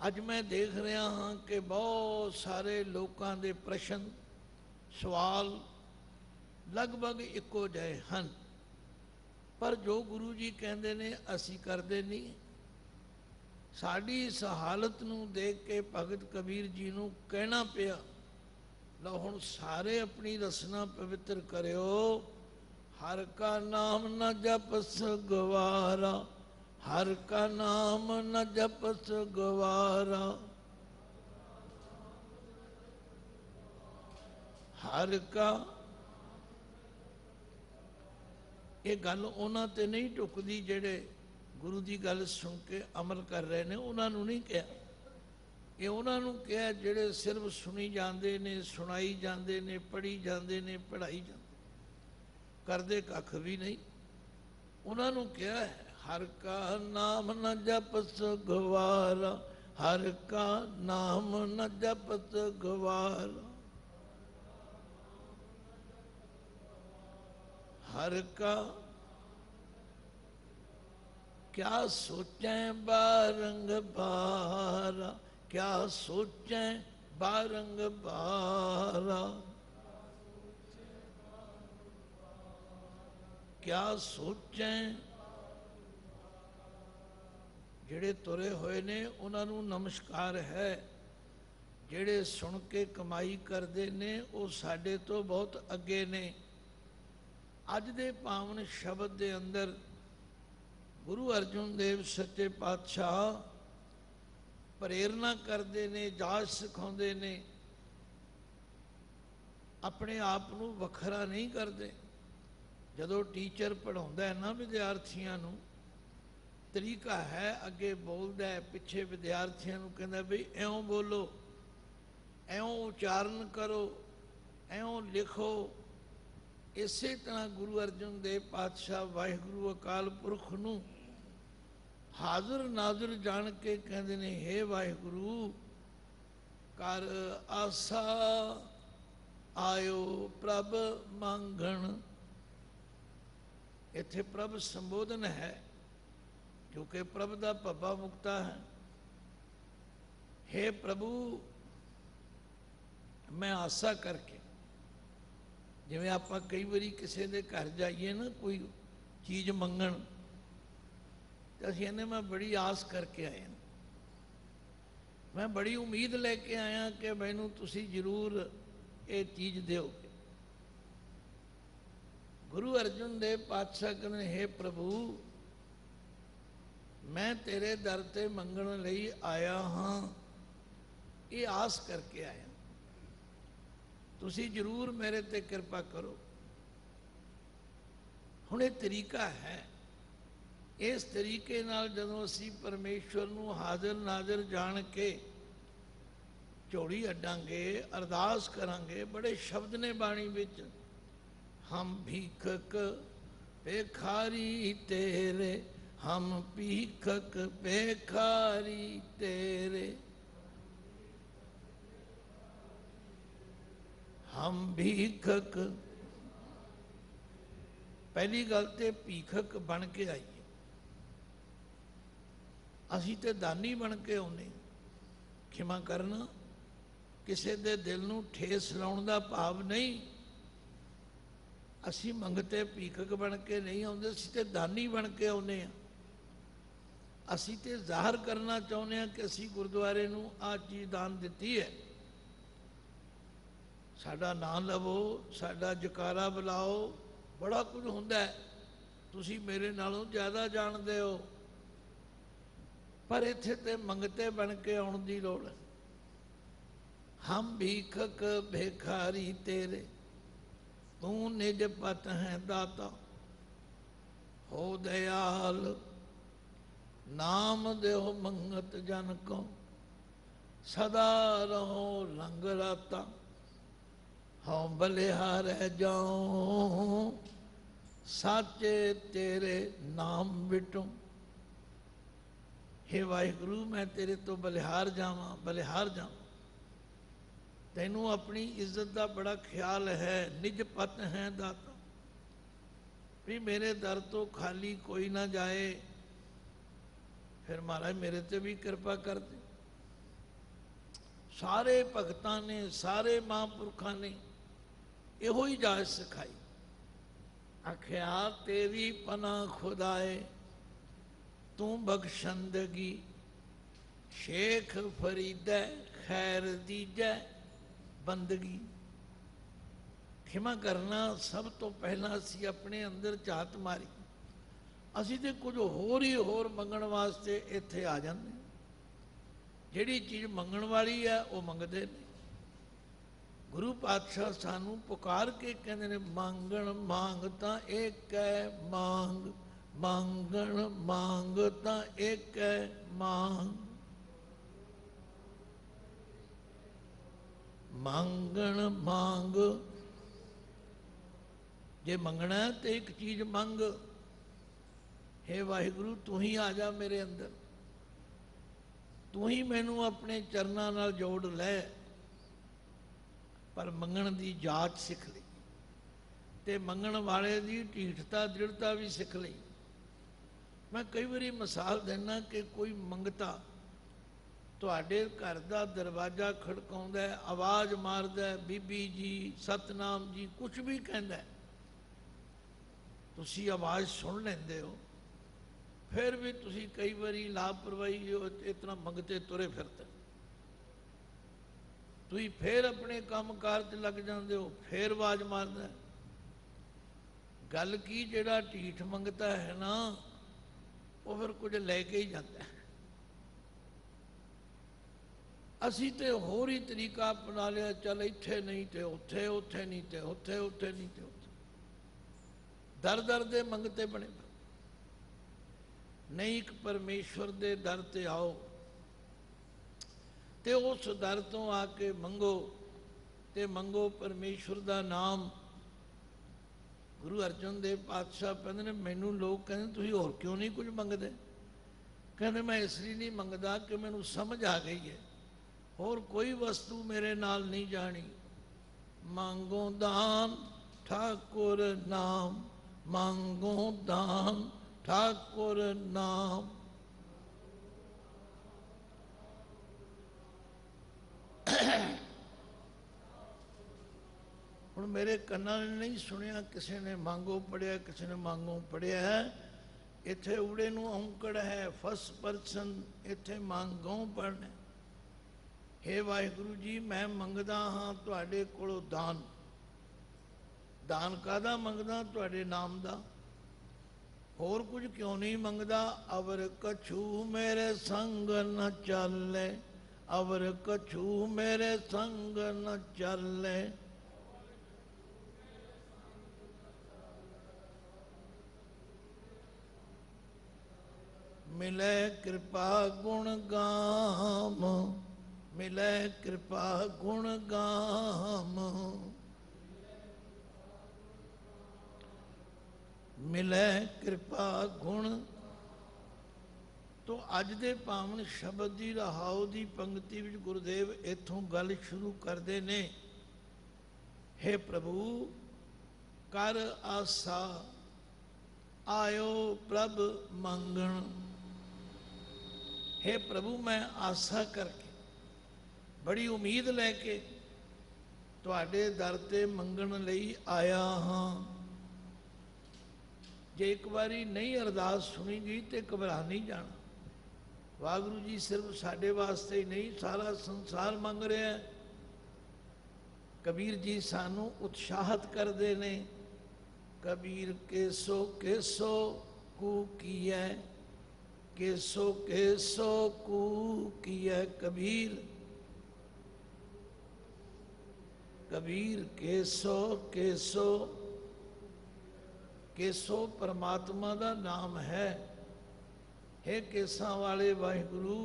ਅੱਜ ਮੈਂ ਦੇਖ ਰਿਹਾ ਹਾਂ ਕਿ ਬਹੁਤ ਸਾਰੇ ਲੋਕਾਂ ਦੇ ਪ੍ਰਸ਼ਨ, ਸਵਾਲ ਲਗਭਗ ਇੱਕੋ ਜਿਹੇ ਹਨ। ਪਰ ਜੋ ਗੁਰੂ ਜੀ ਕਹਿੰਦੇ ਨੇ, ਅਸੀਂ ਕਰਦੇ ਨਹੀਂ। ਸਾਡੀ ਇਸ ਹਾਲਤ ਨੂੰ ਦੇਖ ਕੇ ਭਗਤ ਕਬੀਰ ਜੀ ਨੂੰ ਕਹਿਣਾ ਪਿਆ, ਲਓ ਹੁਣ ਸਾਰੇ ਆਪਣੀ ਰਸਨਾ ਪਵਿੱਤਰ ਕਰਿਓ, ਹਰ ਕਾ ਨਾਮ ਨ ਜਪਸ ਗਵਾਰਾ ਹਰ ਕਾ ਨਾਮ ਨ ਜਪਸ ਗਵਾਰਾ ਹਰ ਕਾ ਇਹ ਗੱਲ ਉਹਨਾਂ ਤੇ ਨਹੀਂ ਟੁਕਦੀ ਜਿਹੜੇ ਗੁਰੂ ਦੀ ਗੱਲ ਸੁਣ ਕੇ ਅਮਲ ਕਰ ਰਹੇ ਨੇ, ਉਹਨਾਂ ਨੂੰ ਨਹੀਂ ਕਿਹਾ। ਇਹ ਉਹਨਾਂ ਨੂੰ ਕਿਹਾ ਜਿਹੜੇ ਸਿਰਫ ਸੁਣੀ ਜਾਂਦੇ ਨੇ, ਸੁਣਾਈ ਜਾਂਦੇ ਨੇ, ਪੜ੍ਹੀ ਜਾਂਦੇ ਨੇ, ਪੜ੍ਹਾਈ ਜਾਂਦੇ ਕਰਦੇ ਕੱਖ ਵੀ ਨਹੀਂ। ਉਹਨਾਂ ਨੂੰ ਕਿਹਾ ਹਰ ਕਾ ਨਾਮ ਨ ਜਪਸ ਗਵਾਰਾ, ਹਰ ਕਾ ਨਾਮ ਨ ਜਪਸ ਗਵਾਰਾ। ਹਰ ਕਾ ਕਿਆ ਸੋਚੈ ਬਾਰੰਗ ਬਾਰਾ, ਕਿਆ ਸੋਚੈ ਬਾਰੰਗ ਬਾਰਾ। ਕਿਆ ਸੋਚੈ, ਜਿਹੜੇ ਤੁਰੇ ਹੋਏ ਨੇ, ਉਹਨਾਂ ਨੂੰ ਨਮਸਕਾਰ ਹੈ। ਜਿਹੜੇ ਸੁਣ ਕੇ ਕਮਾਈ ਕਰਦੇ ਨੇ, ਉਹ ਸਾਡੇ ਤੋਂ ਬਹੁਤ ਅੱਗੇ ਨੇ। ਅੱਜ ਦੇ ਪਾਵਨ ਸ਼ਬਦ ਦੇ ਅੰਦਰ ਗੁਰੂ ਅਰਜਨ ਦੇਵ ਸੱਚੇ ਪਾਤਸ਼ਾਹ ਪ੍ਰੇਰਣਾ ਕਰਦੇ ਨੇ, ਜਾਚ ਸਿਖਾਉਂਦੇ ਨੇ, ਆਪਣੇ ਆਪ ਨੂੰ ਵੱਖਰਾ ਨਹੀਂ ਕਰਦੇ। ਜਦੋਂ ਟੀਚਰ ਪੜਾਉਂਦਾ ਹੈ ਨਾ ਵਿਦਿਆਰਥੀਆਂ ਨੂੰ, ਤਰੀਕਾ ਹੈ ਅੱਗੇ ਬੋਲਦਾ ਹੈ, ਪਿੱਛੇ ਵਿਦਿਆਰਥੀਆਂ ਨੂੰ ਕਹਿੰਦਾ ਵੀ ਐਉਂ ਬੋਲੋ ਐਉਂ ਉਚਾਰਨ ਕਰੋ ਐਉਂ ਲਿਖੋ ਇਸੇ ਤਰ੍ਹਾਂ ਗੁਰੂ ਅਰਜਨ ਦੇਵ ਪਾਤਸ਼ਾਹ ਵਾਹਿਗੁਰੂ ਅਕਾਲ ਪੁਰਖ ਨੂੰ ਹਾਜ਼ਰ ਨਾਜ਼ਰ ਜਾਣ ਕੇ ਕਹਿੰਦੇ ਨੇ हे ਵਾਹਿਗੁਰੂ, ਕਰ ਆਸਾ, ਆਇਓ ਪ੍ਰਭ ਮੰਗਣ। ਇੱਥੇ ਪ੍ਰਭ ਸੰਬੋਧਨ ਹੈ ਕਿਉਂਕਿ ਪ੍ਰਭ ਦਾ ਭੱਬਾ ਮੁਕਤਾ ਹੈ। हे ਪ੍ਰਭੂ, ਮੈਂ ਆਸਾ ਕਰਕੇ ਜਿਵੇਂ ਆਪਾਂ ਕਈ ਵਾਰੀ ਕਿਸੇ ਦੇ ਘਰ ਜਾਈਏ ਨਾ, ਕੋਈ ਚੀਜ਼ ਮੰਗਣ, ਤੇ ਅਸੀਂ ਇਹਨੇ ਮੈਂ ਬੜੀ ਆਸ ਕਰਕੇ ਆਏ ਮੈਂ ਬੜੀ ਉਮੀਦ ਲੈ ਕੇ ਆਇਆ ਕਿ ਮੈਨੂੰ ਤੁਸੀਂ ਜ਼ਰੂਰ ਇਹ ਚੀਜ਼ ਦਿਓਗੇ। ਗੁਰੂ ਅਰਜਨ ਦੇਵ ਪਾਤਸ਼ਾਹ ਕਹਿੰਦੇ ਹੈ ਪ੍ਰਭੂ, ਮੈਂ ਤੇਰੇ ਦਰ ਤੇ ਮੰਗਣ ਲਈ ਆਇਆ ਹਾਂ। ਇਹ ਆਸ ਕਰਕੇ ਆਇਆ ਤੁਸੀਂ ਜ਼ਰੂਰ ਮੇਰੇ ਤੇ ਕਿਰਪਾ ਕਰੋ। ਹੁਣ ਇਹ ਤਰੀਕਾ ਹੈ। ਇਸ ਤਰੀਕੇ ਨਾਲ ਜਦੋਂ ਅਸੀਂ ਪਰਮੇਸ਼ਵਰ ਨੂੰ ਹਾਜ਼ਰ ਨਾਜ਼ਰ ਜਾਣ ਕੇ ਝੋਲੀ ਅੱਡਾਂਗੇ, ਅਰਦਾਸ ਕਰਾਂਗੇ, ਬੜੇ ਸ਼ਬਦ ਨੇ ਬਾਣੀ ਵਿੱਚ, ਹਮ ਭੀਖਕ ਭੇਖਾਰੀ ਤੇਰੇ, ਹਮ ਭੀਖਕ ਭੇਖਾਰੀ ਤੇਰੇ। ਹਮ ਭੀਖਕ। ਪਹਿਲੀ ਗੱਲ ਤੇ ਭੀਖਕ ਬਣ ਕੇ ਆਈਏ। ਅਸੀਂ ਤੇ ਦਾਨੀ ਬਣ ਕੇ ਆਉਨੇ ਖਿਮਾ ਕਰਨਾ, ਕਿਸੇ ਦੇ ਦਿਲ ਨੂੰ ਠੇਸ ਲਾਉਣ ਦਾ ਭਾਵ ਨਹੀਂ। ਅਸੀਂ ਮੰਗਤੇ ਭੀਖਕ ਬਣ ਕੇ ਨਹੀਂ ਆਉਂਦੇ, ਅਸੀਂ ਤੇ ਦਾਨੀ ਬਣ ਕੇ ਆਉਨੇ ਆ ਅਸੀਂ ਤੇ ਜ਼ਾਹਰ ਕਰਨਾ ਚਾਹੁੰਦੇ ਆ ਕਿ ਅਸੀਂ ਗੁਰਦੁਆਰੇ ਨੂੰ ਆ ਚੀਜ਼ ਦਾਨ ਦਿੱਤੀ ਹੈ। ਸਾਡਾ ਨਾਂ ਲਵੋ, ਸਾਡਾ ਜਕਾਰਾ ਬੁਲਾਓ, ਬੜਾ ਕੁਝ ਹੁੰਦਾ ਹੈ। ਤੁਸੀਂ ਮੇਰੇ ਨਾਲੋਂ ਜ਼ਿਆਦਾ ਜਾਣਦੇ ਹੋ। ਪਰ ਇੱਥੇ ਤੇ ਮੰਗਤੇ ਬਣ ਕੇ ਆਉਣ ਦੀ ਲੋੜ ਹਮ ਭੀਖਕ ਭੇਖਾਰੀ ਤੇਰੇ, ਤੂੰ ਨਿਜ ਪਤ ਹੈ ਦਾਤਾ। ਹੋ ਦਇਆਲ, ਨਾਮ ਦਿਓ ਮੰਗਤ ਜਨ ਕੋ, ਸਦਾ ਰਹੋ ਰੰਗ ਰਾਤਾ ਹਉ ਬਲਿਹਾਰੈ ਜਾਉ, ਸਾਚੇ ਤੇਰੇ ਨਾਮ ਵਿਟੋ। हे ਵਾਹਿਗੁਰੂ, ਮੈਂ ਤੇਰੇ ਤੋਂ ਬਲਿਹਾਰ ਜਾਵਾਂ ਬਲਿਹਾਰ ਜਾਵਾਂ। ਤੈਨੂੰ ਆਪਣੀ ਇੱਜ਼ਤ ਦਾ ਬੜਾ ਖਿਆਲ ਹੈ, ਨਿਜ ਪਤ ਹੈ ਦਾਤਾ। ਵੀ ਮੇਰੇ ਦਰ ਤੋਂ ਖਾਲੀ ਕੋਈ ਨਾ ਜਾਏ। ਫਿਰ ਮਹਾਰਾਜ ਮੇਰੇ ਤੇ ਵੀ ਕਿਰਪਾ ਕਰ ਦੇ। ਸਾਰੇ ਭਗਤਾਂ ਨੇ, ਸਾਰੇ ਮਹਾਂਪੁਰਖਾਂ ਨੇ ਇਹੋ ਹੀ ਜਾਚ ਸਿਖਾਈ। ਆਖਿਆ, ਤੇਰੀ ਪਨਾ ਖੁਦਾਏ, ਤੂੰ ਬਖਸ਼ੰਦਗੀ। ਸ਼ੇਖ ਫਰੀਦੈ, ਖੈਰ ਦੀਜੈ, ਬੰਦਗੀ। ਖਿਮਾ ਕਰਨਾ ਸਭ ਤੋਂ ਪਹਿਲਾਂ ਅਸੀਂ ਆਪਣੇ ਅੰਦਰ ਝਾਤ ਮਾਰੀ। ਅਸੀਂ ਤੇ ਕੁਝ ਹੋਰ ਹੀ ਹੋਰ ਮੰਗਣ ਵਾਸਤੇ ਇੱਥੇ ਆ ਜਾਂਦੇ। ਜਿਹੜੀ ਚੀਜ਼ ਮੰਗਣ ਵਾਲੀ ਹੈ, ਉਹ ਮੰਗਦੇ ਨੇ। ਗੁਰੂ ਪਾਤਸ਼ਾਹ ਸਾਨੂੰ ਪੁਕਾਰ ਕੇ ਕਹਿੰਦੇ ਨੇ, ਮੰਗਣ ਮੰਗ ਤਾਂ ਇੱਕ ਹੈ, ਮੰਗ, ਮੰਗਣ ਮੰਗ ਤਾਂ ਇੱਕ ਹੈ, ਮੰਗ। ਮੰਗਣ ਮੰਗ। ਜੇ ਮੰਗਣਾ ਹੈ ਤੇ ਇੱਕ ਚੀਜ਼ ਮੰਗ। हे ਵਾਹਿਗੁਰੂ, ਤੂੰ ਹੀ ਆ ਜਾ ਮੇਰੇ ਅੰਦਰ। ਤੂੰ ਹੀ ਮੈਨੂੰ ਆਪਣੇ ਚਰਨਾਂ ਨਾਲ ਜੋੜ ਲੈ। ਪਰ ਮੰਗਣ ਦੀ ਜਾਚ ਸਿੱਖ ਲਈ। ਤੇ ਮੰਗਣ ਵਾਲੇ ਦੀ ਢੀਠਤਾ, ਦ੍ਰਿੜਤਾ ਵੀ ਸਿੱਖ ਲਈ। ਮੈਂ ਕਈ ਵਾਰੀ ਮਿਸਾਲ ਦਿੰਨਾ ਕਿ ਕੋਈ ਮੰਗਤਾ ਤੁਹਾਡੇ ਘਰ ਦਾ ਦਰਵਾਜ਼ਾ ਖੜਕਾਉਂਦਾ ਹੈ, ਆਵਾਜ਼ ਮਾਰਦਾ ਹੈ, ਬੀਬੀ ਜੀ, ਸਤਨਾਮ ਜੀ ਕੁਝ ਵੀ ਕਹਿੰਦਾ ਹੈ। ਤੁਸੀਂ ਆਵਾਜ਼ ਸੁਣ ਲੈਂਦੇ ਹੋ, ਫਿਰ ਵੀ ਤੁਸੀਂ ਕਈ ਵਾਰੀ ਲਾਪਰਵਾਹੀ ਹੋ ਇਤਨਾ ਮੰਗਤੇ ਤੁਰੇ ਫਿਰਦੇ ਤੁਸੀਂ ਫਿਰ ਆਪਣੇ ਕੰਮਕਾਰ ਤੇ ਲੱਗ ਜਾਂਦੇ ਹੋ, ਫਿਰ ਆਵਾਜ਼ ਮਾਰਦਾ। ਗੱਲ ਕੀ ਜਿਹੜਾ ਢੀਠ ਮੰਗਤਾ ਹੈ ਨਾ, ਉਹ ਫਿਰ ਕੁਝ ਲੈ ਕੇ ਹੀ ਜਾਂਦਾ ਹੈ। ਅਸੀਂ ਤੇ ਹੋਰ ਹੀ ਤਰੀਕਾ ਅਪਣਾ ਲਿਆ, ਚੱਲ ਇੱਥੇ ਨਹੀਂ ਤੇ ਉੱਥੇ ਉੱਥੇ ਨਹੀਂ ਤੇ ਉੱਥੇ ਉੱਥੇ ਨਹੀਂ ਤੇ ਉੱਥੇ। ਦਰ ਦਰ ਦੇ ਮੰਗਤੇ ਬਣੇ। ਨਹੀਂ ਇੱਕ ਪਰਮੇਸ਼ਵਰ ਦੇ ਦਰ ਤੇ ਆਓ। ਤੇ ਉਸ ਦਰ ਤੋਂ ਆ ਕੇ ਮੰਗੋ ਤੇ ਮੰਗੋ ਪਰਮੇਸ਼ਵਰ ਦਾ ਨਾਮ। ਗੁਰੂ ਅਰਜਨ ਦੇਵ ਪਾਤਸ਼ਾਹ ਕਹਿੰਦੇ ਨੇ, ਮੈਨੂੰ ਲੋਕ ਕਹਿੰਦੇ, ਤੁਸੀਂ ਹੋਰ ਕਿਉਂ ਨਹੀਂ ਕੁਝ ਮੰਗਦੇ? ਕਹਿੰਦੇ, ਮੈਂ ਇਸ ਲਈ ਨਹੀਂ ਮੰਗਦਾ ਕਿ ਮੈਨੂੰ ਸਮਝ ਆ ਗਈ ਹੈ। ਹੋਰ ਕੋਈ ਵਸਤੂ ਮੇਰੇ ਨਾਲ ਨਹੀਂ ਜਾਣੀ। ਮੰਗੋ ਦਾਨ, ਠਾਕੁਰ ਨਾਮ। ਮੰਗੋ ਦਾਨ, ਠਾਕੁਰ ਨਾਮ। ਹੁਣ ਮੇਰੇ ਕੰਨਾਂ ਨੇ ਨਹੀਂ ਸੁਣਿਆ, ਕਿਸੇ ਨੇ ਮੰਗੋ ਪੜਿਆ, ਕਿਸੇ ਨੇ ਮੰਗੋ ਪੜਿਆ ਇੱਥੇ ਉੜੇ ਨੂੰ ਔਂਕੜ ਹੈ ਫਸਟ ਪਰਸਨ ਇੱਥੇ ਮੰਗੋ ਪੜਨਾ ਹੇ। ਵਾਹਿਗੁਰੂ ਜੀ, ਮੈਂ ਮੰਗਦਾ ਹਾਂ ਤੁਹਾਡੇ ਕੋਲੋਂ ਦਾਨ। ਦਾਨ ਕਾਦਾ ਮੰਗਦਾ? ਤੁਹਾਡੇ ਨਾਮ ਦਾ। ਹੋਰ ਕੁਝ ਕਿਉਂ ਨਹੀਂ ਮੰਗਦਾ? ਅਵਰ ਕਛੂ ਮੇਰੇ ਸੰਗ ਨ ਚੱਲੇ। ਅਵਰ ਕਛੂ ਮੇਰੇ ਸੰਗ ਨ ਚੱਲੇ। ਮਿਲੈ ਕਿਰਪਾ ਗੁਣ ਗਾਮ, ਮਿਲੈ ਕਿਰਪਾ ਗੁਣ ਗਾਮ। ਮਿਲੇ ਕਿਰਪਾ ਗੁਣ ਤੋ ਅੱਜ ਦੇ ਪਾਵਨ ਸ਼ਬਦ ਦੀ ਰਹਾਉ ਦੀ ਪੰਕਤੀ ਵਿੱਚ ਗੁਰਦੇਵ ਇੱਥੋਂ ਗੱਲ ਸ਼ੁਰੂ ਕਰਦੇ ਨੇ। हे ਪ੍ਰਭੂ, ਕਰ ਆਸਾ, ਆਇਓ ਪ੍ਰਭ ਮੰਗਣ। हे ਪ੍ਰਭੂ, ਮੈਂ ਆਸਾ ਕਰਕੇ ਬੜੀ ਉਮੀਦ ਲੈ ਕੇ ਤੁਹਾਡੇ ਦਰ ਤੇ ਮੰਗਣ ਲਈ ਆਇਆ ਹਾਂ। ਜੇ ਇੱਕ ਵਾਰੀ ਨਹੀਂ ਅਰਦਾਸ ਸੁਣੀ ਗਈ ਤੇ ਘਬਰਾ ਨਹੀਂ ਜਾਣਾ। ਵਾਹਿਗੁਰੂ ਜੀ ਸਿਰਫ ਸਾਡੇ ਵਾਸਤੇ ਹੀ ਨਹੀਂ, ਸਾਰਾ ਸੰਸਾਰ ਮੰਗ ਰਿਹਾ ਹੈ। ਕਬੀਰ ਜੀ ਸਾਨੂੰ ਉਤਸ਼ਾਹਤ ਕਰਦੇ ਨੇ, ਕਬੀਰ ਕੇਸੋ ਕੇਸੋ ਕੂ ਕੀਐ। ਕੇਸੋ ਕੇਸੋ ਕੂ ਕੀਐ ਕਬੀਰ ਕਬੀਰ ਕੇਸੋ ਕੇਸੋ ਕੇਸੋ ਪਰਮਾਤਮਾ ਦਾ ਨਾਮ ਹੈ ਹੈ ਕੇਸਾਂ ਵਾਲੇ ਵਾਹਿਗੁਰੂ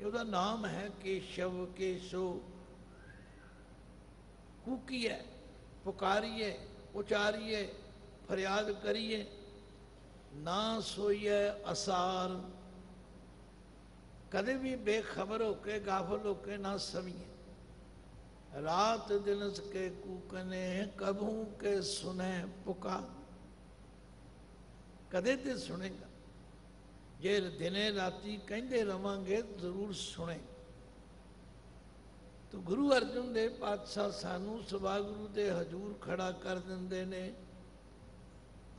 ਇਹ ਉਹਦਾ ਨਾਮ ਹੈ ਕੇਸ਼ਵ ਕੇਸੋ ਕੂਕੀਏ ਪੁਕਾਰੀਏ ਉਚਾਰੀਏ ਫਰਿਆਦ ਕਰੀਏ ਨਾ ਸੋਈਏ ਅਸਾਰ। ਕਦੇ ਵੀ ਬੇਖਬਰ ਹੋ ਕੇ ਗਾਫਲ ਹੋ ਕੇ ਨਾ ਸਮੀਏ ਰਾਤ ਦਿਨ ਕੇ ਕੂਕਨੇ, ਕਭੂ ਕੇ ਸੁਨੇ ਪੁਕਾਰ। ਕਦੇ ਤੇ ਸੁਣੇਗਾ। ਜੇ ਦਿਨੇ ਰਾਤੀ ਕਹਿੰਦੇ ਰਵਾਂਗੇ, ਜ਼ਰੂਰ ਸੁਣੇ। ਤੋ ਗੁਰੂ ਅਰਜਨ ਦੇਵ ਪਾਤਸ਼ਾਹ ਸਾਨੂੰ ਸਭਾ ਗੁਰੂ ਦੇ ਹਜੂਰ ਖੜਾ ਕਰ ਦਿੰਦੇ ਨੇ।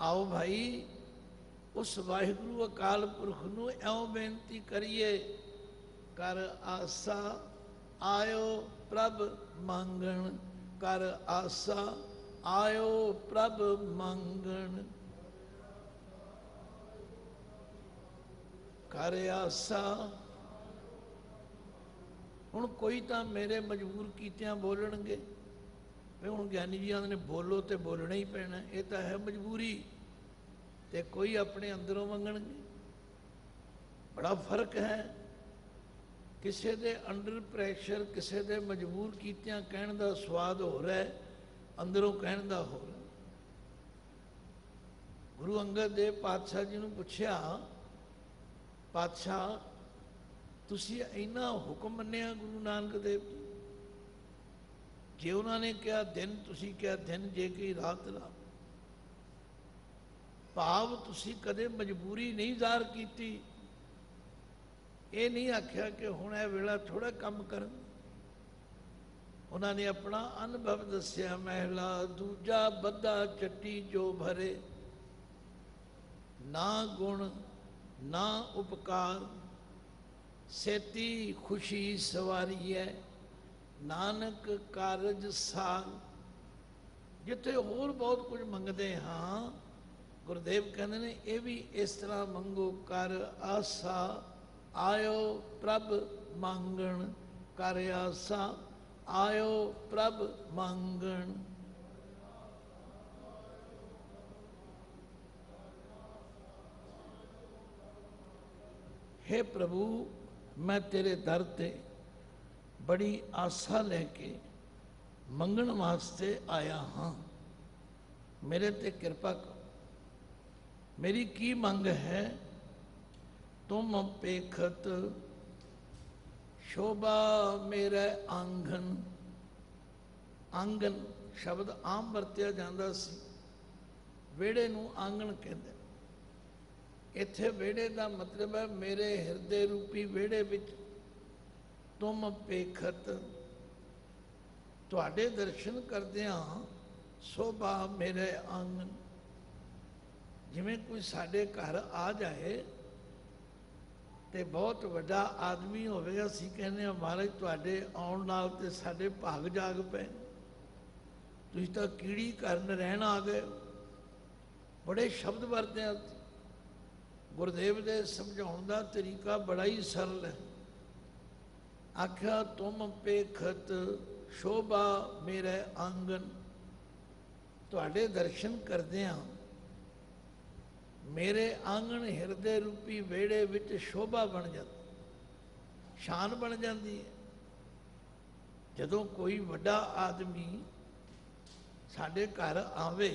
ਆਓ ਭਾਈ ਉਸ ਵਾਹਿਗੁਰੂ ਅਕਾਲ ਪੁਰਖ ਨੂੰ ਐਉਂ ਬੇਨਤੀ ਕਰੀਏ, ਕਰ ਆਸਾ ਆਇਓ ਪ੍ਰਭ ਮੰਗਣ, ਕਰ ਆਸਾ ਆਇਓ ਪ੍ਰਭ ਮੰਗਣ। ਕਰ ਆਸਾ। ਹੁਣ ਕੋਈ ਤਾਂ ਮੇਰੇ ਮਜਬੂਰ ਕੀਤਿਆਂ ਬੋਲਣਗੇ, ਵੀ ਹੁਣ ਗਿਆਨੀ ਜੀ ਆਂਦੇ ਨੇ, ਬੋਲੋ ਤੇ ਬੋਲਣਾ ਹੀ ਪੈਣਾ, ਇਹ ਤਾਂ ਹੈ ਮਜਬੂਰੀ। ਤੇ ਕੋਈ ਆਪਣੇ ਅੰਦਰੋਂ ਮੰਗਣਗੇ। ਬੜਾ ਫ਼ਰਕ ਹੈ। ਕਿਸੇ ਦੇ ਅੰਡਰ ਪ੍ਰੈਸ਼ਰ ਕਿਸੇ ਦੇ ਮਜਬੂਰ ਕੀਤਿਆਂ ਕਹਿਣ ਦਾ ਸਵਾਦ ਹੋ ਰਿਹਾ ਹੈ, ਅੰਦਰੋਂ ਕਹਿਣ ਦਾ ਹੋ ਰਿਹਾ ਗੁਰੂ ਅੰਗਦ ਦੇਵ ਪਾਤਸ਼ਾਹ ਜੀ ਨੂੰ ਪੁੱਛਿਆ, ਪਾਤਸ਼ਾਹ, ਤੁਸੀਂ ਇੰਨਾ ਹੁਕਮ ਮੰਨਿਆ ਗੁਰੂ ਨਾਨਕ ਦੇਵ ਜੀ? ਜੇ ਉਹਨਾਂ ਨੇ ਕਿਹਾ ਦਿਨ, ਤੁਸੀਂ ਕਿਹਾ ਦਿਨ, ਜੇ ਕਿ ਰਾਤ ਰਾਤ ਭਾਵ ਤੁਸੀਂ ਕਦੇ ਮਜਬੂਰੀ ਨਹੀਂ ਜ਼ਾਹਰ ਕੀਤੀ। ਇਹ ਨਹੀਂ ਆਖਿਆ ਕਿ ਹੁਣ ਇਹ ਵੇਲਾ ਥੋੜਾ ਕੰਮ ਕਰਨ। ਉਹਨਾਂ ਨੇ ਆਪਣਾ ਅਨੁਭਵ ਦੱਸਿਆ, ਮਹਿਲਾ ਦੂਜਾ ਬੱਦਾ ਚੱਟੀ ਜੋ ਭਰੇ। ਨਾ ਗੁਣ, ਨਾ ਉਪਕਾਰ। ਸੇਤੀ ਖੁਸ਼ੀ ਸਵਾਰੀਐ, ਨਾਨਕ ਕਾਰਜ ਸਾਲ ਜਿੱਥੇ ਹੋਰ ਬਹੁਤ ਕੁਝ ਮੰਗਦੇ ਹਾਂ ਗੁਰਦੇਵ ਕਹਿੰਦੇ ਨੇ ਇਹ ਵੀ ਇਸ ਤਰ੍ਹਾਂ ਮੰਗੋ ਕਰ ਆਸਾ ਆਇਓ ਪ੍ਰਭ ਮੰਗਣ ਕਰ ਆਸਾ ਆਇਓ ਪ੍ਰਭ ਮੰਗਣ हे प्रभु मैं तेरे दर ते बड़ी आशा लेके ਮੰਗਣ ਵਾਸਤੇ ਆਇਆ ਹਾਂ ਮੇਰੇ ਤੇ ਕਿਰਪਾ ਕਰੋ ਮੇਰੀ ਕੀ ਮੰਗ ਹੈ? ਤੁਮ ਪੇਖਤ ਸ਼ੋਭਾ ਮੇਰੇ ਆਂਗਨ ਆਂਗਨ ਸ਼ਬਦ ਆਮ ਵਰਤਿਆ ਜਾਂਦਾ ਸੀ। ਵਿਹੜੇ ਨੂੰ ਆਂਗਣ ਕਹਿੰਦੇ ਇੱਥੇ ਵਿਹੜੇ ਦਾ ਮਤਲਬ ਹੈ ਮੇਰੇ ਹਿਰਦੇ ਰੂਪੀ ਵਿਹੜੇ ਵਿੱਚ। ਤੁਮ ਪੇਖਤ ਤੁਹਾਡੇ ਦਰਸ਼ਨ ਕਰਦਿਆਂ ਸੋਭਾ ਮੇਰੇ ਆਂਗਨ ਜਿਵੇਂ ਕੋਈ ਸਾਡੇ ਘਰ ਆ ਜਾਏ ਤੇ ਬਹੁਤ ਵੱਡਾ ਆਦਮੀ ਹੋਵੇ, ਅਸੀਂ ਕਹਿੰਦੇ ਹਾਂ, ਮਹਾਰਾਜ, ਤੁਹਾਡੇ ਆਉਣ ਨਾਲ ਤੇ ਸਾਡੇ ਭਾਗ ਜਾਗ ਪਏ। ਤੁਸੀਂ ਤਾਂ ਕੀੜੀ ਕਰਨ ਰਹਿਣ ਆ ਗਏ। ਬੜੇ ਸ਼ਬਦ ਵਰਤੇ ਆ। ਗੁਰਦੇਵ ਦੇ ਸਮਝਾਉਣ ਦਾ ਤਰੀਕਾ ਬੜਾ ਹੀ ਸਰਲ ਹੈ। ਆਖਿਆ, ਤੁਮ ਪੇਖਤ ਸ਼ੋਭਾ ਮੇਰੇ ਆਂਗਨ। ਤੁਹਾਡੇ ਦਰਸ਼ਨ ਕਰਦੇ ਕਰਦਿਆਂ ਮੇਰੇ ਆਂਗਣ ਹਿਰਦੇ ਰੂਪੀ ਵਿਹੜੇ ਵਿੱਚ ਸ਼ੋਭਾ ਬਣ ਜਾਂਦੀ ਸ਼ਾਨ ਬਣ ਜਾਂਦੀ ਹੈ। ਜਦੋਂ ਕੋਈ ਵੱਡਾ ਆਦਮੀ ਸਾਡੇ ਘਰ ਆਵੇ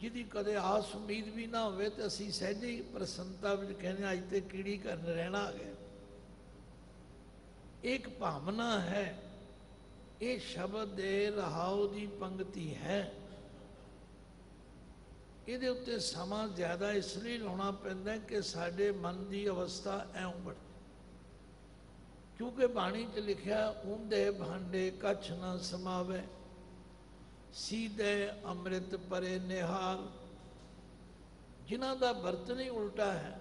ਜਿਹਦੀ ਕਦੇ ਆਸ ਉਮੀਦ ਵੀ ਨਾ ਹੋਵੇ ਤੇ ਅਸੀਂ ਸਹਿਜੇ ਹੀ ਪ੍ਰਸੰਨਤਾ ਵਿੱਚ ਕਹਿੰਦੇ ਹਾਂ, ਅੱਜ ਤੇ ਕੀੜੀ ਕਰਨ ਰਹਿਣਾ ਆ ਗਿਆ ਇੱਕ ਭਾਵਨਾ ਹੈ ਇਹ ਸ਼ਬਦ ਦੇ ਰਹਾਉ ਦੀ ਪੰਕਤੀ ਹੈ। ਇਹਦੇ ਉੱਤੇ ਸਮਾਂ ਜ਼ਿਆਦਾ ਇਸ ਲਈ ਲਾਉਣਾ ਪੈਂਦਾ ਕਿ ਸਾਡੇ ਮਨ ਦੀ ਅਵਸਥਾ ਐਉਂ ਬਣ ਕਿਉਂਕਿ ਬਾਣੀ 'ਚ ਲਿਖਿਆ ਉਂਦੇ ਭਾਂਡੇ ਕਛ ਨਾ ਸਮਾਵੇ, ਸੀਧੇ ਅੰਮ੍ਰਿਤ ਪਰੇ ਨਿਹਾਲ। ਜਿਨ੍ਹਾਂ ਦਾ ਬਰਤਨ ਹੀ ਉਲਟਾ ਹੈ,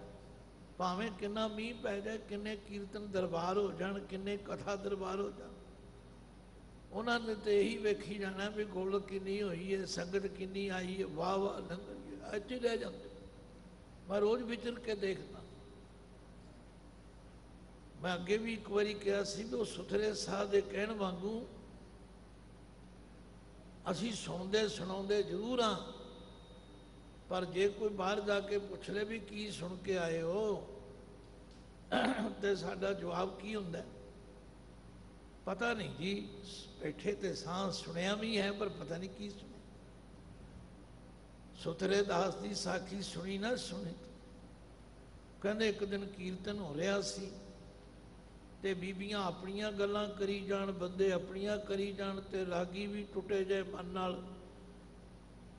ਭਾਵੇਂ ਕਿੰਨਾ ਮੀਂਹ ਪੈ ਜਾਏ, ਕਿੰਨੇ ਕੀਰਤਨ ਦਰਬਾਰ ਹੋ ਜਾਣ, ਕਿੰਨੇ ਕਥਾ ਦਰਬਾਰ ਹੋ ਜਾਣ ਉਹਨਾਂ ਨੇ ਤੇ ਇਹੀ ਵੇਖੀ ਜਾਣਾ ਵੀ ਗੋਲ ਕਿੰਨੀ ਹੋਈ ਹੈ, ਸੰਗਤ ਕਿੰਨੀ ਆਈ ਹੈ, ਵਾਹ ਵਾਹ ਲੰਗਰ ਗਿਆ ਰਹਿ ਜਾਂਦੇ ਮੈਂ ਰੋਜ਼ ਵਿਚਰ ਕੇ ਦੇਖਦਾ ਮੈਂ ਅੱਗੇ ਵੀ ਇੱਕ ਵਾਰੀ ਕਿਹਾ ਸੀ ਵੀ ਉਹ ਸੁਥਰੇ ਸਾਹ ਦੇ ਕਹਿਣ ਵਾਂਗੂ ਅਸੀਂ ਸੁਣਦੇ ਸੁਣਾਉਂਦੇ ਜ਼ਰੂਰ ਆ ਪਰ ਜੇ ਕੋਈ ਬਾਹਰ ਜਾ ਕੇ ਪੁੱਛ ਲੈ ਵੀ ਕੀ ਸੁਣ ਕੇ ਆਏ ਹੋ, ਤੇ ਸਾਡਾ ਜਵਾਬ ਕੀ ਹੁੰਦਾ ਹੈ? ਪਤਾ ਨਹੀਂ ਜੀ, ਬੈਠੇ ਤੇ ਸਾਹ ਸੁਣਿਆ ਵੀ ਹੈ, ਪਰ ਪਤਾ ਨਹੀਂ ਕੀ ਸੁਣਿਆ। ਸੁਥਰੇ ਦਾਸ ਦੀ ਸਾਖੀ ਸੁਣੀ ਨਾ ਸੁਣੀ। ਕਹਿੰਦੇ ਇੱਕ ਦਿਨ ਕੀਰਤਨ ਹੋ ਰਿਹਾ ਸੀ ਤੇ ਬੀਬੀਆਂ ਆਪਣੀਆਂ ਗੱਲਾਂ ਕਰੀ ਜਾਣ, ਬੰਦੇ ਆਪਣੀਆਂ ਕਰੀ ਜਾਣ ਤੇ ਰਾਗੀ ਵੀ ਟੁੱਟੇ ਜੇ ਮਨ ਨਾਲ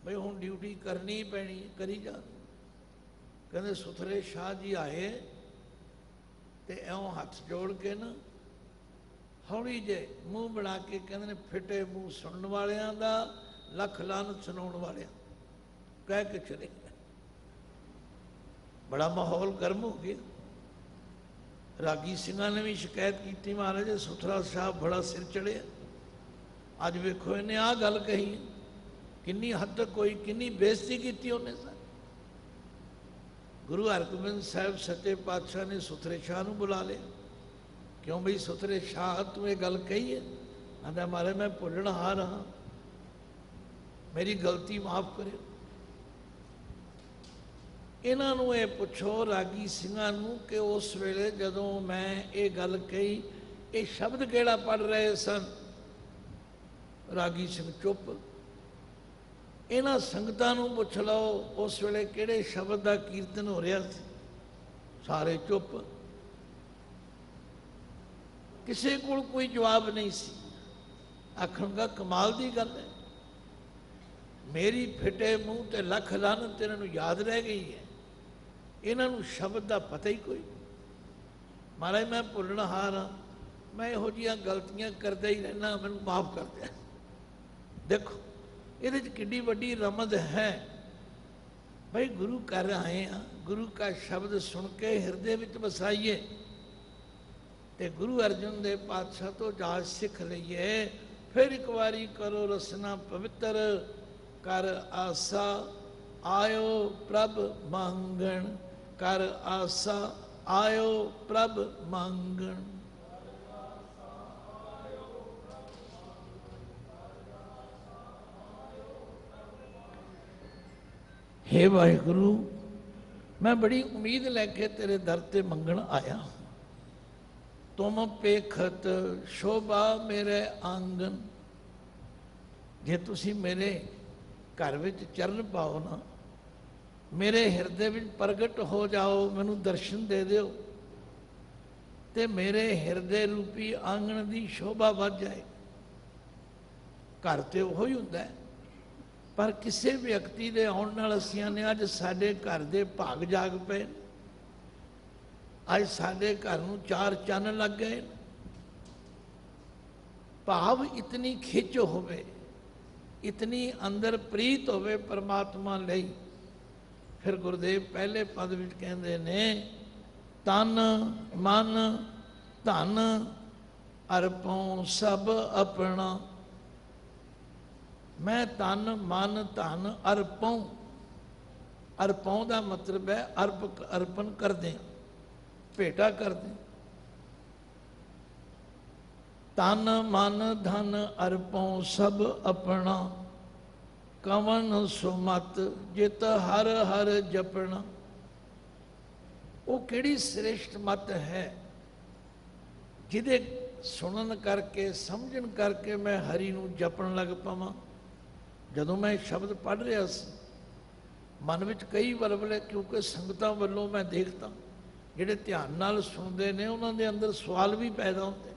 ਬਈ ਹੁਣ ਡਿਊਟੀ ਕਰਨੀ ਪੈਣੀ, ਕਰੀ ਜਾ। ਕਹਿੰਦੇ ਸੁਥਰੇ ਸ਼ਾਹ ਜੀ ਆਏ ਤੇ ਐਉਂ ਹੱਥ ਜੋੜ ਕੇ ਨਾ ਹੌਲੀ ਜੇ ਮੂੰਹ ਬਣਾ ਕੇ ਕਹਿੰਦੇ ਨੇ, ਫਿੱਟੇ ਮੂੰਹ ਸੁਣਨ ਵਾਲਿਆਂ ਦਾ, ਲੱਖ ਲਾਨਤ ਸੁਣਾਉਣ ਵਾਲਿਆਂ ਕਹਿ ਕੇ ਚਲੇ ਗਏ। ਬੜਾ ਮਾਹੌਲ ਗਰਮ ਹੋ ਗਿਆ। ਰਾਗੀ ਸਿੰਘਾਂ ਨੇ ਵੀ ਸ਼ਿਕਾਇਤ ਕੀਤੀ, ਮਹਾਰਾਜ, ਸੁਥਰਾ ਸਾਹਿਬ ਬੜਾ ਸਿਰ ਚੜਿਆ ਅੱਜ ਵੇਖੋ, ਇਹਨੇ ਆ ਗੱਲ ਕਹੀ ਕਿੰਨੀ ਹੱਦ ਤੱਕ ਕੋਈ, ਕਿੰਨੀ ਬੇਇੱਜ਼ਤੀ ਕੀਤੀ ਉਹਨੇ ਸਰ। ਗੁਰੂ ਹਰਗੋਬਿੰਦ ਸਾਹਿਬ ਸੱਚੇ ਪਾਤਸ਼ਾਹ ਨੇ ਸੁਥਰੇ ਸ਼ਾਹ ਨੂੰ ਬੁਲਾ ਲਿਆ। ਕਿਉਂ ਬਈ ਸੁਥਰੇ ਸ਼ਾਹ, ਤੂੰ ਇਹ ਗੱਲ ਕਹੀ ਹੈ? ਆਂਦਾ ਮਾਰੇ, ਮੈਂ ਭੁੱਲਣ ਹਾਰ ਹਾਂ। ਮੇਰੀ ਗਲਤੀ ਮਾਫ ਕਰਿਓ। ਇਹਨਾਂ ਨੂੰ ਇਹ ਪੁੱਛੋ, ਰਾਗੀ ਸਿੰਘਾਂ ਨੂੰ, ਕਿ ਉਸ ਵੇਲੇ ਜਦੋਂ ਮੈਂ ਇਹ ਗੱਲ ਕਹੀ, ਇਹ ਸ਼ਬਦ ਕਿਹੜਾ ਪੜ ਰਹੇ ਸਨ? ਰਾਗੀ ਸਿੰਘ ਚੁੱਪ। ਇਹਨਾਂ ਸੰਗਤਾਂ ਨੂੰ ਪੁੱਛ ਲਓ, ਉਸ ਵੇਲੇ ਕਿਹੜੇ ਸ਼ਬਦ ਦਾ ਕੀਰਤਨ ਹੋ ਰਿਹਾ ਸੀ? ਸਾਰੇ ਚੁੱਪ। ਕਿਸੇ ਕੋਲ ਕੋਈ ਜਵਾਬ ਨਹੀਂ ਸੀ। ਆਖਣ ਦਾ ਕਮਾਲ ਦੀ ਗੱਲ ਹੈ। ਮੇਰੀ ਫਿੱਟੇ ਮੂੰਹ ਤੇ ਲੱਖ ਲਾਨਤ ਇਹਨਾਂ ਨੂੰ ਯਾਦ ਰਹਿ ਗਈ ਹੈ। ਇਹਨਾਂ ਨੂੰ ਸ਼ਬਦ ਦਾ ਪਤਾ ਹੀ ਕੋਈ ਮਹਾਰਾਜ ਮੈਂ ਭੁੱਲਣ ਹਾਰ ਹਾਂ। ਮੈਂ ਇਹੋ ਜਿਹੀਆਂ ਗਲਤੀਆਂ ਕਰਦਾ ਹੀ ਰਹਿਣਾ ਮੈਨੂੰ ਮਾਫ ਕਰ ਦਿਆ। ਦੇਖੋ, ਇਹਦੇ 'ਚ ਕਿੰਨੀ ਵੱਡੀ ਰਮਦ ਹੈ। ਭਾਈ ਗੁਰੂ ਘਰ ਆਏ ਆ ਗੁਰੂ ਦਾ ਸ਼ਬਦ ਸੁਣ ਕੇ ਹਿਰਦੇ ਵਿੱਚ ਵਸਾਈਏ। ਤੇ ਗੁਰੂ ਅਰਜਨ ਦੇ ਪਾਤਸ਼ਾਹ ਤੋਂ ਜਾਚ ਸਿੱਖ ਲਈਏ, ਫਿਰ ਇੱਕ ਵਾਰੀ ਕਰੋ ਰਸਨਾ ਪਵਿੱਤਰ, ਕਰ ਆਸਾ ਆਇਓ ਪ੍ਰਭ ਮੰਗਣ, ਕਰ ਆਸਾ ਆਇਓ ਪ੍ਰਭ ਮੰਗਣ। ਹੇ ਵਾਹਿਗੁਰੂ, ਮੈਂ ਬੜੀ ਉਮੀਦ ਲੈ ਕੇ ਤੇਰੇ ਦਰ ਤੇ ਮੰਗਣ ਆਇਆ। ਤੁਮ ਪੇਖਤ ਸ਼ੋਭਾ ਮੇਰੇ ਆਂਗਨ ਜੇ ਤੁਸੀਂ ਮੇਰੇ ਘਰ ਵਿੱਚ ਚਰਨ ਪਾਓ ਨਾ ਮੇਰੇ ਹਿਰਦੇ ਵਿੱਚ ਪ੍ਰਗਟ ਹੋ ਜਾਓ ਮੈਨੂੰ ਦਰਸ਼ਨ ਦੇ ਦਿਓ ਤੇ ਮੇਰੇ ਹਿਰਦੇ ਰੂਪੀ ਆਂਗਣ ਦੀ ਸ਼ੋਭਾ ਵੱਧ ਜਾਏ ਘਰ ਤੇ ਉਹ ਹੀ ਹੁੰਦਾ ਹੈ ਪਰ ਕਿਸੇ ਵਿਅਕਤੀ ਦੇ ਆਉਣ ਨਾਲ ਅਸੀਂ ਨੇ ਅੱਜ ਸਾਡੇ ਘਰ ਦੇ ਭਾਗ ਜਾਗ ਪਏ ਅੱਜ ਸਾਡੇ ਘਰ ਨੂੰ ਚਾਰ ਚੰਨ ਲੱਗ ਗਏ। ਭਾਵ ਇਤਨੀ ਖਿੱਚ ਹੋਵੇ, ਇਤਨੀ ਅੰਦਰ ਪ੍ਰੀਤ ਹੋਵੇ ਪਰਮਾਤਮਾ ਲਈ। ਫਿਰ ਗੁਰਦੇਵ ਪਹਿਲੇ ਪਦ ਵਿੱਚ ਕਹਿੰਦੇ ਨੇ, ਤਨ, ਮਨ, ਧਨ, ਅਰਪਉ ਸਭ ਆਪਣਾ। ਮੈਂ ਤਨ, ਮਨ, ਧਨ ਅਰਪਉ। ਅਰਪਉ ਦਾ ਮਤਲਬ ਹੈ ਅਰਪ ਅਰਪਣ ਕਰਦੇ ਹਾਂ। ਭੇਟਾ ਕਰਦੇ। ਹਾਂ। ਤਨ ਮਨ ਧਨ ਅਰਪਉ ਸਭ ਆਪਣਾ, ਕਵਨ ਸੁਮਤ ਜਿਤ ਹਰ ਹਰ ਜਪਣਾ। ਉਹ ਕਿਹੜੀ ਸ੍ਰੇਸ਼ਟ ਮਤ ਹੈ ਜਿਹਦੇ ਸੁਣਨ ਕਰਕੇ, ਸਮਝਣ ਕਰਕੇ ਮੈਂ ਹਰੀ ਨੂੰ ਜਪਣ ਲੱਗ ਪਾਵਾਂ? ਜਦੋਂ ਮੈਂ ਸ਼ਬਦ ਪੜ੍ਹ ਰਿਹਾ ਸੀ, ਮਨ ਵਿੱਚ ਕਈ ਵਲਵਲੇ ਕਿਉਂਕਿ ਸੰਗਤਾਂ ਵੱਲੋਂ ਮੈਂ ਦੇਖਦਾ। ਜਿਹੜੇ ਧਿਆਨ ਨਾਲ ਸੁਣਦੇ ਨੇ, ਉਹਨਾਂ ਦੇ ਅੰਦਰ ਸਵਾਲ ਵੀ ਪੈਦਾ ਹੁੰਦੇ ਨੇ।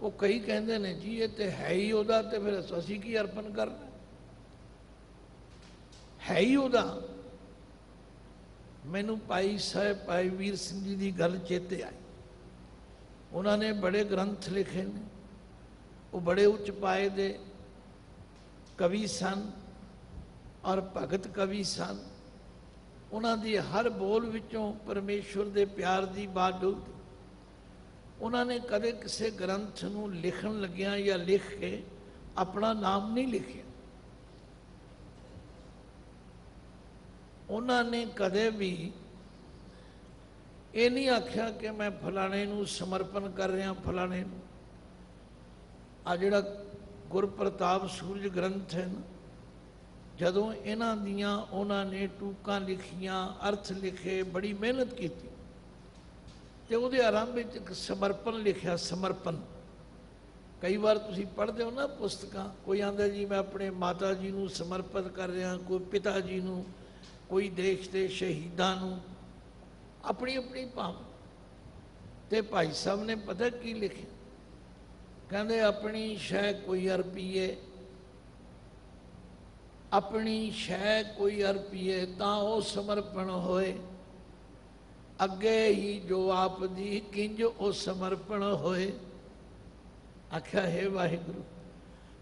ਉਹ ਕਈ ਕਹਿੰਦੇ ਨੇ, ਜੀ, ਇਹ ਤੇ ਹੈ ਹੀ ਉਹਦਾ ਤੇ ਫਿਰ ਅਸੀਂ ਕੀ ਅਰਪਣ ਕਰਨਾ? ਹੈ ਹੀ ਉਹਦਾ। ਮੈਨੂੰ ਭਾਈ ਸਾਹਿਬ, ਭਾਈ ਵੀਰ ਸਿੰਘ ਜੀ ਦੀ ਗੱਲ ਚੇਤੇ ਆਈ। ਉਹਨਾਂ ਨੇ ਬੜੇ ਗ੍ਰੰਥ ਲਿਖੇ ਨੇ। ਉਹ ਬੜੇ ਉੱਚ ਪਾਏ ਦੇ। ਕਵੀ ਸਨ ਔਰ ਭਗਤ ਕਵੀ ਸਨ। ਉਹਨਾਂ ਦੀ ਹਰ ਬੋਲ ਵਿੱਚੋਂ ਪਰਮੇਸ਼ਵਰ ਦੇ ਪਿਆਰ ਦੀ ਬਾਤ ਡੁੱਲਦੀ। ਉਹਨਾਂ ਨੇ ਕਦੇ ਕਿਸੇ ਗ੍ਰੰਥ ਨੂੰ ਲਿਖਣ ਲੱਗਿਆ ਜਾਂ ਲਿਖ ਕੇ ਆਪਣਾ ਨਾਮ ਨਹੀਂ ਲਿਖਿਆ। ਉਹਨਾਂ ਨੇ ਕਦੇ ਵੀ ਇਹ ਨਹੀਂ ਆਖਿਆ ਕਿ ਮੈਂ ਫਲਾਣੇ ਨੂੰ ਸਮਰਪਣ ਕਰ ਰਿਹਾ, ਫਲਾਣੇ ਨੂੰ। ਆ ਜਿਹੜਾ ਗੁਰਪ੍ਰਤਾਪ ਸੂਰਜ ਗ੍ਰੰਥ ਹੈ ਨਾ ਜਦੋਂ ਇਹਨਾਂ ਦੀਆਂ ਉਹਨਾਂ ਨੇ ਟੂਕਾਂ ਲਿਖੀਆਂ, ਅਰਥ ਲਿਖੇ, ਬੜੀ ਮਿਹਨਤ ਕੀਤੀ। ਤੇ ਉਹਦੇ ਆਰੰਭ ਵਿੱਚ ਇੱਕ ਸਮਰਪਣ ਲਿਖਿਆ, ਸਮਰਪਣ। ਕਈ ਵਾਰ ਤੁਸੀਂ ਪੜ੍ਹਦੇ ਹੋ ਨਾ ਪੁਸਤਕਾਂ, ਕੋਈ ਆਂਦਾ ਜੀ, ਮੈਂ ਆਪਣੇ ਮਾਤਾ ਜੀ ਨੂੰ ਸਮਰਪਿਤ ਕਰ ਰਿਹਾ ਕੋਈ ਪਿਤਾ ਜੀ ਨੂੰ, ਕੋਈ ਦੇਸ਼ ਦੇ ਸ਼ਹੀਦਾਂ ਨੂੰ। ਆਪਣੀ ਆਪਣੀ ਭਾਵ। ਤੇ ਭਾਈ ਸਾਹਿਬ ਨੇ ਪਤਾ ਕੀ ਲਿਖਿਆ? ਕਹਿੰਦੇ, ਆਪਣੀ ਸ਼ੈ ਕੋਈ ਅਰਪੀਏ ਆਪਣੀ ਸ਼ੈ ਕੋਈ ਅਰਪੀਏ ਤਾਂ ਉਹ ਸਮਰਪਣ ਹੋਏ। ਅੱਗੇ ਹੀ ਜੋ ਆਪ ਦੀ ਕਿੰਜ ਉਹ ਸਮਰਪਣ ਹੋਏ। ਆਖਿਆ, ਹੈ ਵਾਹਿਗੁਰੂ,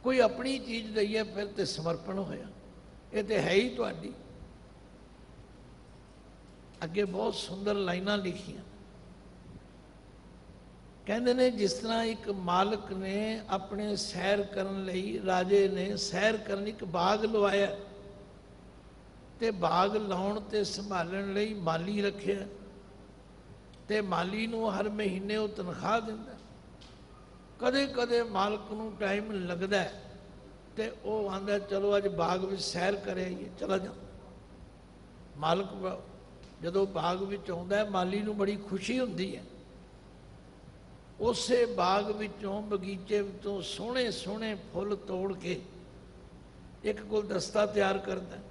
ਕੋਈ ਆਪਣੀ ਚੀਜ਼ ਦਈਏ ਫਿਰ ਤੇ ਸਮਰਪਣ ਹੋਇਆ। ਇਹ ਤੇ ਹੈ ਹੀ ਤੁਹਾਡੀ। ਅੱਗੇ ਬਹੁਤ ਸੁੰਦਰ ਲਾਈਨਾਂ ਲਿਖੀਆਂ। ਕਹਿੰਦੇ ਨੇ ਜਿਸ ਤਰ੍ਹਾਂ ਇੱਕ ਮਾਲਕ ਨੇ ਆਪਣੇ ਸੈਰ ਕਰਨ ਲਈ ਰਾਜੇ ਨੇ ਸੈਰ ਕਰਨ ਇੱਕ ਬਾਗ ਲਵਾਇਆ ਤੇ ਬਾਗ ਲਾਉਣ ਤੇ ਸੰਭਾਲਣ ਲਈ ਮਾਲੀ ਰੱਖਿਆ ਤੇ ਮਾਲੀ ਨੂੰ ਹਰ ਮਹੀਨੇ ਉਹ ਤਨਖਾਹ ਦਿੰਦਾ। ਕਦੇ ਕਦੇ ਮਾਲਕ ਨੂੰ ਟਾਈਮ ਲੱਗਦਾ ਹੈ ਤੇ ਉਹ ਆਂਦਾ, ਚਲੋ ਅੱਜ ਬਾਗ ਵਿੱਚ ਸੈਰ ਕਰੇ ਆਈਏ, ਚਲਾ ਜਾ। ਮਾਲਕ ਜਦੋਂ ਬਾਗ ਵਿੱਚ ਆਉਂਦਾ, ਮਾਲੀ ਨੂੰ ਬੜੀ ਖੁਸ਼ੀ ਹੁੰਦੀ ਹੈ। ਉਸੇ ਬਾਗ ਵਿੱਚੋਂ, ਬਗੀਚੇ ਵਿੱਚੋਂ ਸੋਹਣੇ ਸੋਹਣੇ ਫੁੱਲ ਤੋੜ ਕੇ ਇੱਕ ਗੁਲਦਸਤਾ ਤਿਆਰ ਕਰਦਾ ਹੈ।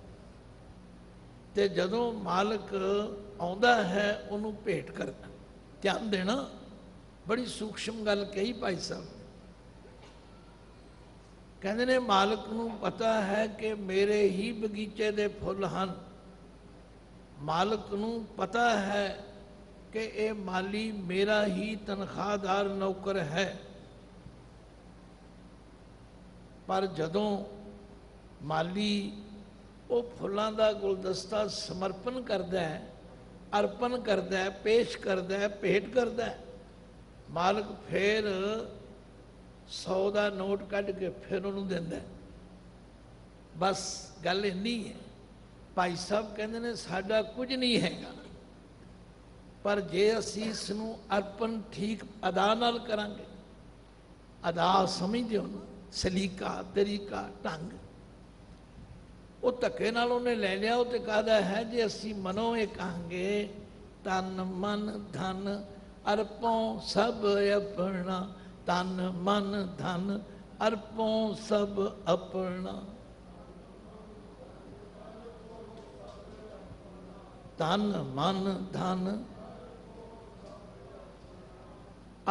ਤੇ ਜਦੋਂ ਮਾਲਕ ਆਉਂਦਾ ਹੈ, ਉਹਨੂੰ ਭੇਟ ਕਰਦਾ ਧਿਆਨ ਦੇਣਾ, ਬੜੀ ਸੂਖਸ਼ਮ ਗੱਲ ਕਹੀ ਭਾਈ ਸਾਹਿਬ। ਕਹਿੰਦੇ ਨੇ, ਮਾਲਕ ਨੂੰ ਪਤਾ ਹੈ ਕਿ ਮੇਰੇ ਹੀ ਬਗੀਚੇ ਦੇ ਫੁੱਲ ਹਨ। ਮਾਲਕ ਨੂੰ ਪਤਾ ਹੈ ਕਿ ਇਹ ਮਾਲੀ ਮੇਰਾ ਹੀ ਤਨਖਾਹਦਾਰ ਨੌਕਰ ਹੈ। ਪਰ ਜਦੋਂ ਮਾਲੀ ਉਹ ਫੁੱਲਾਂ ਦਾ ਗੁਲਦਸਤਾ ਸਮਰਪਣ ਕਰਦਾ ਹੈ, ਅਰਪਣ ਕਰਦਾ ਹੈ, ਪੇਸ਼ ਕਰਦਾ ਹੈ, ਭੇਟ ਕਰਦਾ ਹੈ, ਮਾਲਕ ਫਿਰ 100 ਦਾ ਨੋਟ ਕੱਢ ਕੇ ਫਿਰ ਉਹਨੂੰ ਦਿੰਦਾ ਬਸ ਗੱਲ ਇੰਨੀ ਹੈ, ਭਾਈ ਸਾਹਿਬ ਕਹਿੰਦੇ ਨੇ ਸਾਡਾ ਕੁਝ ਨਹੀਂ ਹੈਗਾ। ਪਰ ਜੇ ਅਸੀਂ ਇਸ ਨੂੰ ਅਰਪਣ ਠੀਕ ਅਦਾ ਨਾਲ ਕਰਾਂਗੇ, ਅਦਾ ਸਮਝਦੇ ਹੋ ਨਾ, ਸਲੀਕਾ, ਤਰੀਕਾ, ਢੰਗ। ਉਹ ਧੱਕੇ ਨਾਲ ਉਹਨੇ ਲੈ ਲਿਆ, ਉਹ ਤੇ ਕਹਦਾ ਹੈ, ਜੇ ਅਸੀਂ ਮਨੋਂ ਇਹ ਕਹਾਂਗੇ, ਤਨ, ਮਨ, ਧਨ, ਅਰਪੋਂ ਸਭ ਆਪਣਾ, ਤਨ, ਮਨ, ਧਨ, ਅਰਪੋਂ ਸਭ ਆਪਣਾ। ਤਨ, ਮਨ, ਧਨ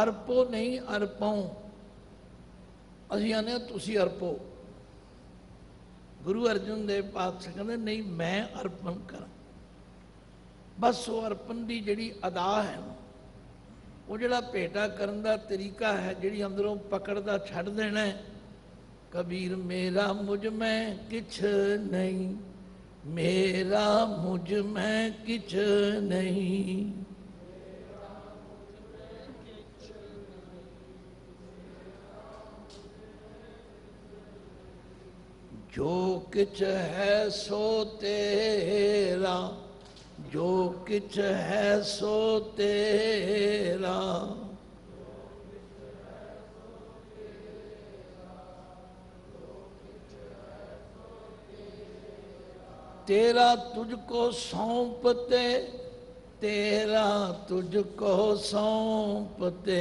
ਅਰਪੋ ਨਹੀਂ ਅਰਪੋਂ ਅਸੀਂ ਆਨੇ ਹਾਂ, ਤੁਸੀਂ ਅਰਪੋ। ਗੁਰੂ ਅਰਜਨ ਦੇਵ ਪਾਤਸ਼ਾਹ ਕਹਿੰਦੇ ਨਹੀਂ ਮੈਂ ਅਰਪਣ ਕਰਾਂ। ਬਸ ਉਹ ਅਰਪਣ ਦੀ ਜਿਹੜੀ ਅਦਾ ਹੈ ਉਹ ਜਿਹੜਾ ਭੇਟਾ ਕਰਨ ਦਾ ਤਰੀਕਾ ਹੈ ਜਿਹੜੀ ਅੰਦਰੋਂ ਪਕੜ ਦਾ ਛੱਡ ਦੇਣਾ ਹੈ। ਕਬੀਰ ਮੇਰਾ ਮੁਝ ਮੈਂ ਕਿਛ ਨਹੀਂ। ਮੇਰਾ ਮੁਝ ਮੈਂ ਕਿਛ ਨਹੀਂ। जो किच है सो तेरा, जो किच है सो तेरा। तेरा तुझको सौंपते, तेरा तुझको सौंपते।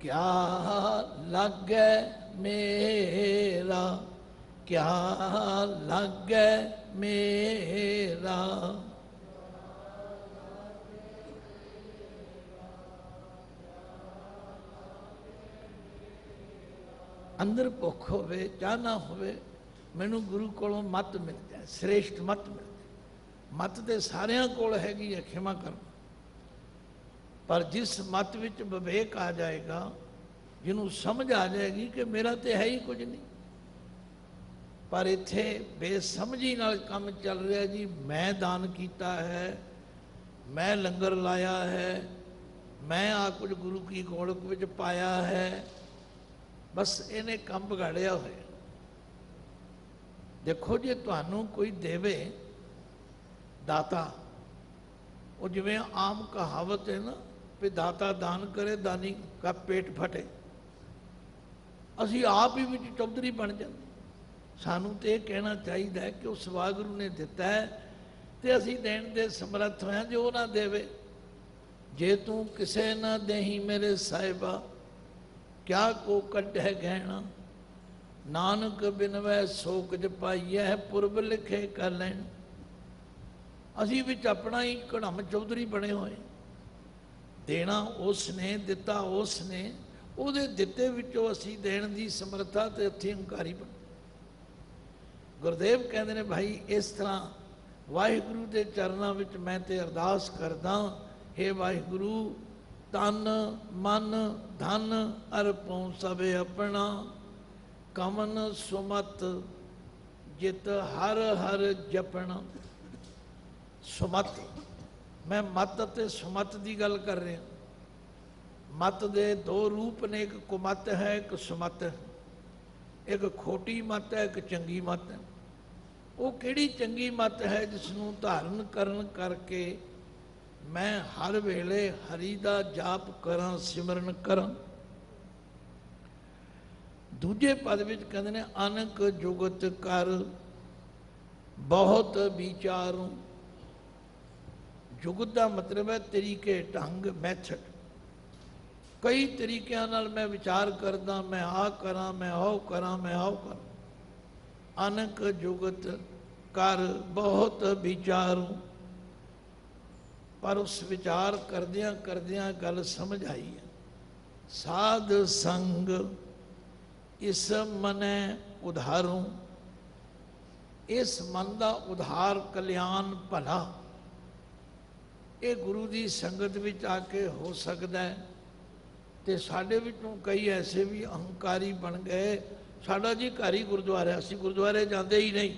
ਕਿਆ ਲੱਗੈ ਮੇਰਾ? ਕਿਆ ਲੱਗੈ ਮੇਰਾ? ਅੰਦਰ ਭੁੱਖ ਹੋਵੇ ਚਾਹ ਨਾ ਹੋਵੇ, ਮੈਨੂੰ ਗੁਰੂ ਕੋਲੋਂ ਮਤ ਮਿਲ ਜਾਏ ਸ੍ਰੇਸ਼ਟ ਮਤ ਮਿਲ ਜਾਏ ਮਤ ਤੇ ਸਾਰਿਆਂ ਕੋਲ ਹੈਗੀ ਹੈ, ਖਿਮਾ ਕਰੋ ਪਰ ਜਿਸ ਮਤ ਵਿੱਚ ਵਿਵੇਕ ਆ ਜਾਏਗਾ, ਜਿਹਨੂੰ ਸਮਝ ਆ ਜਾਏਗੀ ਕਿ ਮੇਰਾ ਤੇ ਹੈ ਹੀ ਕੁਝ ਨਹੀਂ। ਪਰ ਇੱਥੇ ਬੇਸਮਝੀ ਨਾਲ ਕੰਮ ਚੱਲ ਰਿਹਾ ਜੀ, ਮੈਂ ਦਾਨ ਕੀਤਾ ਹੈ, ਮੈਂ ਲੰਗਰ ਲਾਇਆ ਹੈ, ਮੈਂ ਆ ਕੁਝ ਗੁਰੂ ਕੀ ਗੋਲਕ ਵਿੱਚ ਪਾਇਆ ਹੈ, ਬਸ ਇਹਨੇ ਕੰਮ ਵਿਗਾੜਿਆ ਹੋਇਆ। ਦੇਖੋ ਜੇ ਤੁਹਾਨੂੰ ਕੋਈ ਦੇਵੇ ਦਾਤਾ, ਉਹ ਜਿਵੇਂ ਆਮ ਕਹਾਵਤ ਹੈ ਨਾ ਵੀ ਦਾਤਾ ਦਾਨ ਕਰੇ, ਦਾਨੀ ਕਾ ਪੇਟ ਫਟੇ। ਅਸੀਂ ਆਪ ਹੀ ਵਿੱਚ ਚੌਧਰੀ ਬਣ ਜਾਂਦੇ। ਸਾਨੂੰ ਤੇ ਇਹ ਕਹਿਣਾ ਚਾਹੀਦਾ ਹੈ ਕਿ ਉਸ ਵਾਹਿਗੁਰੂ ਨੇ ਦਿੱਤਾ ਹੈ ਤੇ ਅਸੀਂ ਦੇਣ ਦੇ ਸਮਰੱਥ ਹਾਂ ਜੋ ਉਹ ਨਾ ਦੇਵੇ। ਜੇ ਤੂੰ ਕਿਸੇ ਨਾ ਦੇਹੀ ਮੇਰੇ ਸਾਹਿਬਾ, ਕਿਆ ਕੋ ਕੱਢੈ ਗਹਿਣਾ? ਨਾਨਕ ਬਿਨਵੈ ਸੋਕ ਜਪਾਈਐ, ਪੁਰਬ ਲਿਖੇ ਕਰ ਲੈਣ। ਅਸੀਂ ਵਿੱਚ ਆਪਣਾ ਹੀ ਕੜਮ ਚੌਧਰੀ ਬਣੇ ਹੋਏ। ਦੇਣਾ ਉਸ ਨੇ ਦਿੱਤਾ ਉਸ ਨੇ ਉਹਦੇ ਦਿੱਤੇ ਵਿੱਚੋਂ ਅਸੀਂ ਦੇਣ ਦੀ ਸਮਰੱਥਾ ਤੇ ਉੱਥੇ ਹੰਕਾਰੀ ਬਣ ਗੁਰਦੇਵ ਕਹਿੰਦੇ ਨੇ, ਭਾਈ, ਇਸ ਤਰ੍ਹਾਂ ਵਾਹਿਗੁਰੂ ਦੇ ਚਰਨਾਂ ਵਿੱਚ ਮੈਂ ਤੇ ਅਰਦਾਸ ਕਰਦਾ हे ਵਾਹਿਗੁਰੂ, ਤਨ, ਮਨ, ਧਨ ਅਰਪਉ ਸਭੇ ਆਪਣਾ, ਕਮਨ ਸੁਮਤ ਜਿਤ ਹਰ ਹਰ ਜਪਣਾ। ਸੁਮਤ। ਮੈਂ ਮਤ ਅਤੇ ਸੁਮਤ ਦੀ ਗੱਲ ਕਰ ਰਿਹਾ। ਮਤ ਦੇ ਦੋ ਰੂਪ ਨੇ, ਇੱਕ ਕੁਮਤ ਹੈ, ਇੱਕ ਸੁਮਤ। ਇੱਕ ਖੋਟੀ ਮਤ ਹੈ, ਇੱਕ ਚੰਗੀ ਮਤ ਹੈ। ਉਹ ਕਿਹੜੀ ਚੰਗੀ ਮਤ ਹੈ ਜਿਸ ਨੂੰ ਧਾਰਨ ਕਰਨ ਕਰਕੇ ਮੈਂ ਹਰ ਵੇਲੇ ਹਰੀ ਦਾ ਜਾਪ ਕਰਾਂ, ਸਿਮਰਨ ਕਰਾਂ। ਦੂਜੇ ਪਦ ਵਿੱਚ ਕਹਿੰਦੇ ਨੇ, ਅਨਕ ਜੁਗਤ ਕਰ, ਬਹੁਤ ਵਿਚਾਰੂ। ਜੁਗਤ ਦਾ ਮਤਲਬ ਹੈ ਤਰੀਕੇ ਢੰਗ ਮੈਥਡ। ਕਈ ਤਰੀਕਿਆਂ ਨਾਲ ਮੈਂ ਵਿਚਾਰ ਕਰਦਾ, ਮੈਂ ਆ ਕਰਾਂ, ਮੈਂ ਉਹ ਕਰਾਂ, ਮੈਂ ਉਹ ਕਰਾਂ। ਅਨਕ ਜੁਗਤ ਕਰ ਬਹੁਤ ਵਿਚਾਰੂ, ਪਰ ਉਸ ਵਿਚਾਰ ਕਰਦਿਆਂ ਕਰਦਿਆਂ ਗੱਲ ਸਮਝ ਆਈ ਹੈ। ਸਾਧ ਸੰਗ ਇਸ ਮਨੈ ਉਧਾਰੂ, ਇਸ ਮਨ ਦਾ ਉਧਾਰ ਕਲਿਆਣ ਭਲਾ। ਇਹ ਗੁਰੂ ਦੀ ਸੰਗਤ ਵਿੱਚ ਆ ਕੇ ਹੋ ਸਕਦਾ ਹੈ ਤੇ ਸਾਡੇ ਵਿੱਚੋਂ ਕਈ ਐਸੇ ਵੀ ਅਹੰਕਾਰੀ ਬਣ ਗਏ। ਸਾਡਾ ਜੀ ਘਰ ਹੀ ਗੁਰਦੁਆਰਾ ਅਸੀਂ ਗੁਰਦੁਆਰੇ ਜਾਂਦੇ ਹੀ ਨਹੀਂ।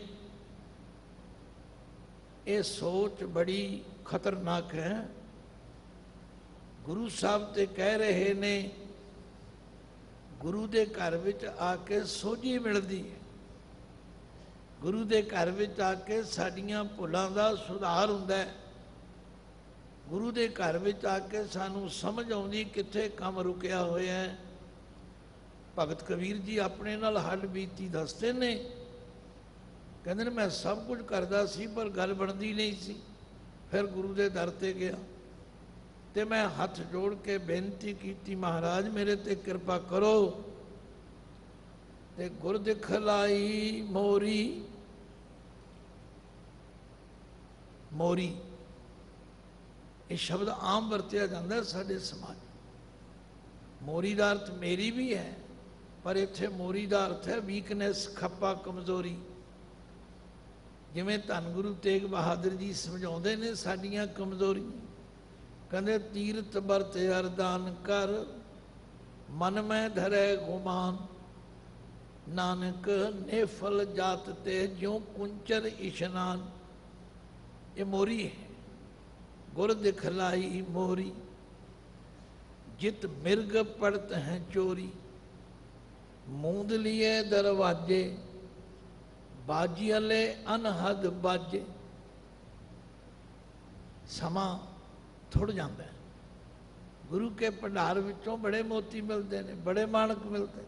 ਇਹ ਸੋਚ ਬੜੀ ਖਤਰਨਾਕ ਹੈ। ਗੁਰੂ ਸਾਹਿਬ ਤੇ ਕਹਿ ਰਹੇ ਨੇ, ਗੁਰੂ ਦੇ ਘਰ ਵਿੱਚ ਆ ਕੇ ਸੋਝੀ ਮਿਲਦੀ ਹੈ। ਗੁਰੂ ਦੇ ਘਰ ਵਿੱਚ ਆ ਕੇ ਸਾਡੀਆਂ ਭੁੱਲਾਂ ਦਾ ਸੁਧਾਰ ਹੁੰਦਾ ਹੈ। ਗੁਰੂ ਦੇ ਘਰ ਵਿੱਚ ਆ ਕੇ ਸਾਨੂੰ ਸਮਝ ਆਉਂਦੀ ਕਿੱਥੇ ਕੰਮ ਰੁਕਿਆ ਹੋਇਆ ਹੈ। ਭਗਤ ਕਬੀਰ ਜੀ ਆਪਣੇ ਨਾਲ ਹੱਡ ਬੀਤੀ ਦੱਸਦੇ ਨੇ। ਕਹਿੰਦੇ ਨੇ, ਮੈਂ ਸਭ ਕੁਝ ਕਰਦਾ ਸੀ, ਪਰ ਗੱਲ ਬਣਦੀ ਨਹੀਂ ਸੀ। ਫਿਰ ਗੁਰੂ ਦੇ ਦਰ ਤੇ ਗਿਆ ਤੇ ਮੈਂ ਹੱਥ ਜੋੜ ਕੇ ਬੇਨਤੀ ਕੀਤੀ, ਮਹਾਰਾਜ, ਮੇਰੇ ਤੇ ਕਿਰਪਾ ਕਰੋ। ਤੇ ਗੁਰ ਦਿਖਲਾਈ ਮੋਰੀ। ਮੋਰੀ। ਇਹ ਸ਼ਬਦ ਆਮ ਵਰਤਿਆ ਜਾਂਦਾ ਸਾਡੇ ਸਮਾਜ ਮੋਰੀ ਦਾ ਅਰਥ ਮੇਰੀ ਵੀ ਹੈ, ਪਰ ਇੱਥੇ ਮੋਰੀ ਦਾ ਅਰਥ ਹੈ ਵੀਕਨੈਸ ਖੱਪਾ, ਕਮਜ਼ੋਰੀ। ਜਿਵੇਂ ਧੰਨ ਗੁਰੂ ਤੇਗ ਬਹਾਦਰ ਜੀ ਸਮਝਾਉਂਦੇ ਨੇ ਸਾਡੀਆਂ ਕਮਜ਼ੋਰੀਆਂ। ਕਹਿੰਦੇ ਤੀਰਤ ਵਰਤ ਅਰਦਾਨ ਕਰ, ਮਨ ਮੈਂ ਧਰੈ ਗੁਮਾਨ। ਨਾਨਕ ਨੇਫਲ ਜਾਤ ਤੇ ਜਿਉ ਕੁੰਚਰ ਇਸ਼ਨਾਨ। ਇਹ ਮੋਰੀ ਹੈ। ਗੁਰ ਦਿਖਲਾਈ ਮੋਰੀ, ਜਿਤ ਮਿਰਗ ਪੜਤ ਹੈ ਚੋਰੀ। ਮੂੰਦ ਲਿਏ ਦਰਵਾਜੇ ਬਾਜੀਲੇ ਅਨਹਦ ਬਾਜੇ। ਸਮਾਂ ਥੁੜ ਜਾਂਦਾ ਹੈ। ਗੁਰੂ ਕੇ ਭੰਡਾਰ ਵਿੱਚੋਂ ਬੜੇ ਮੋਤੀ ਮਿਲਦੇ ਨੇ, ਬੜੇ ਮਾਣਕ ਮਿਲਦੇ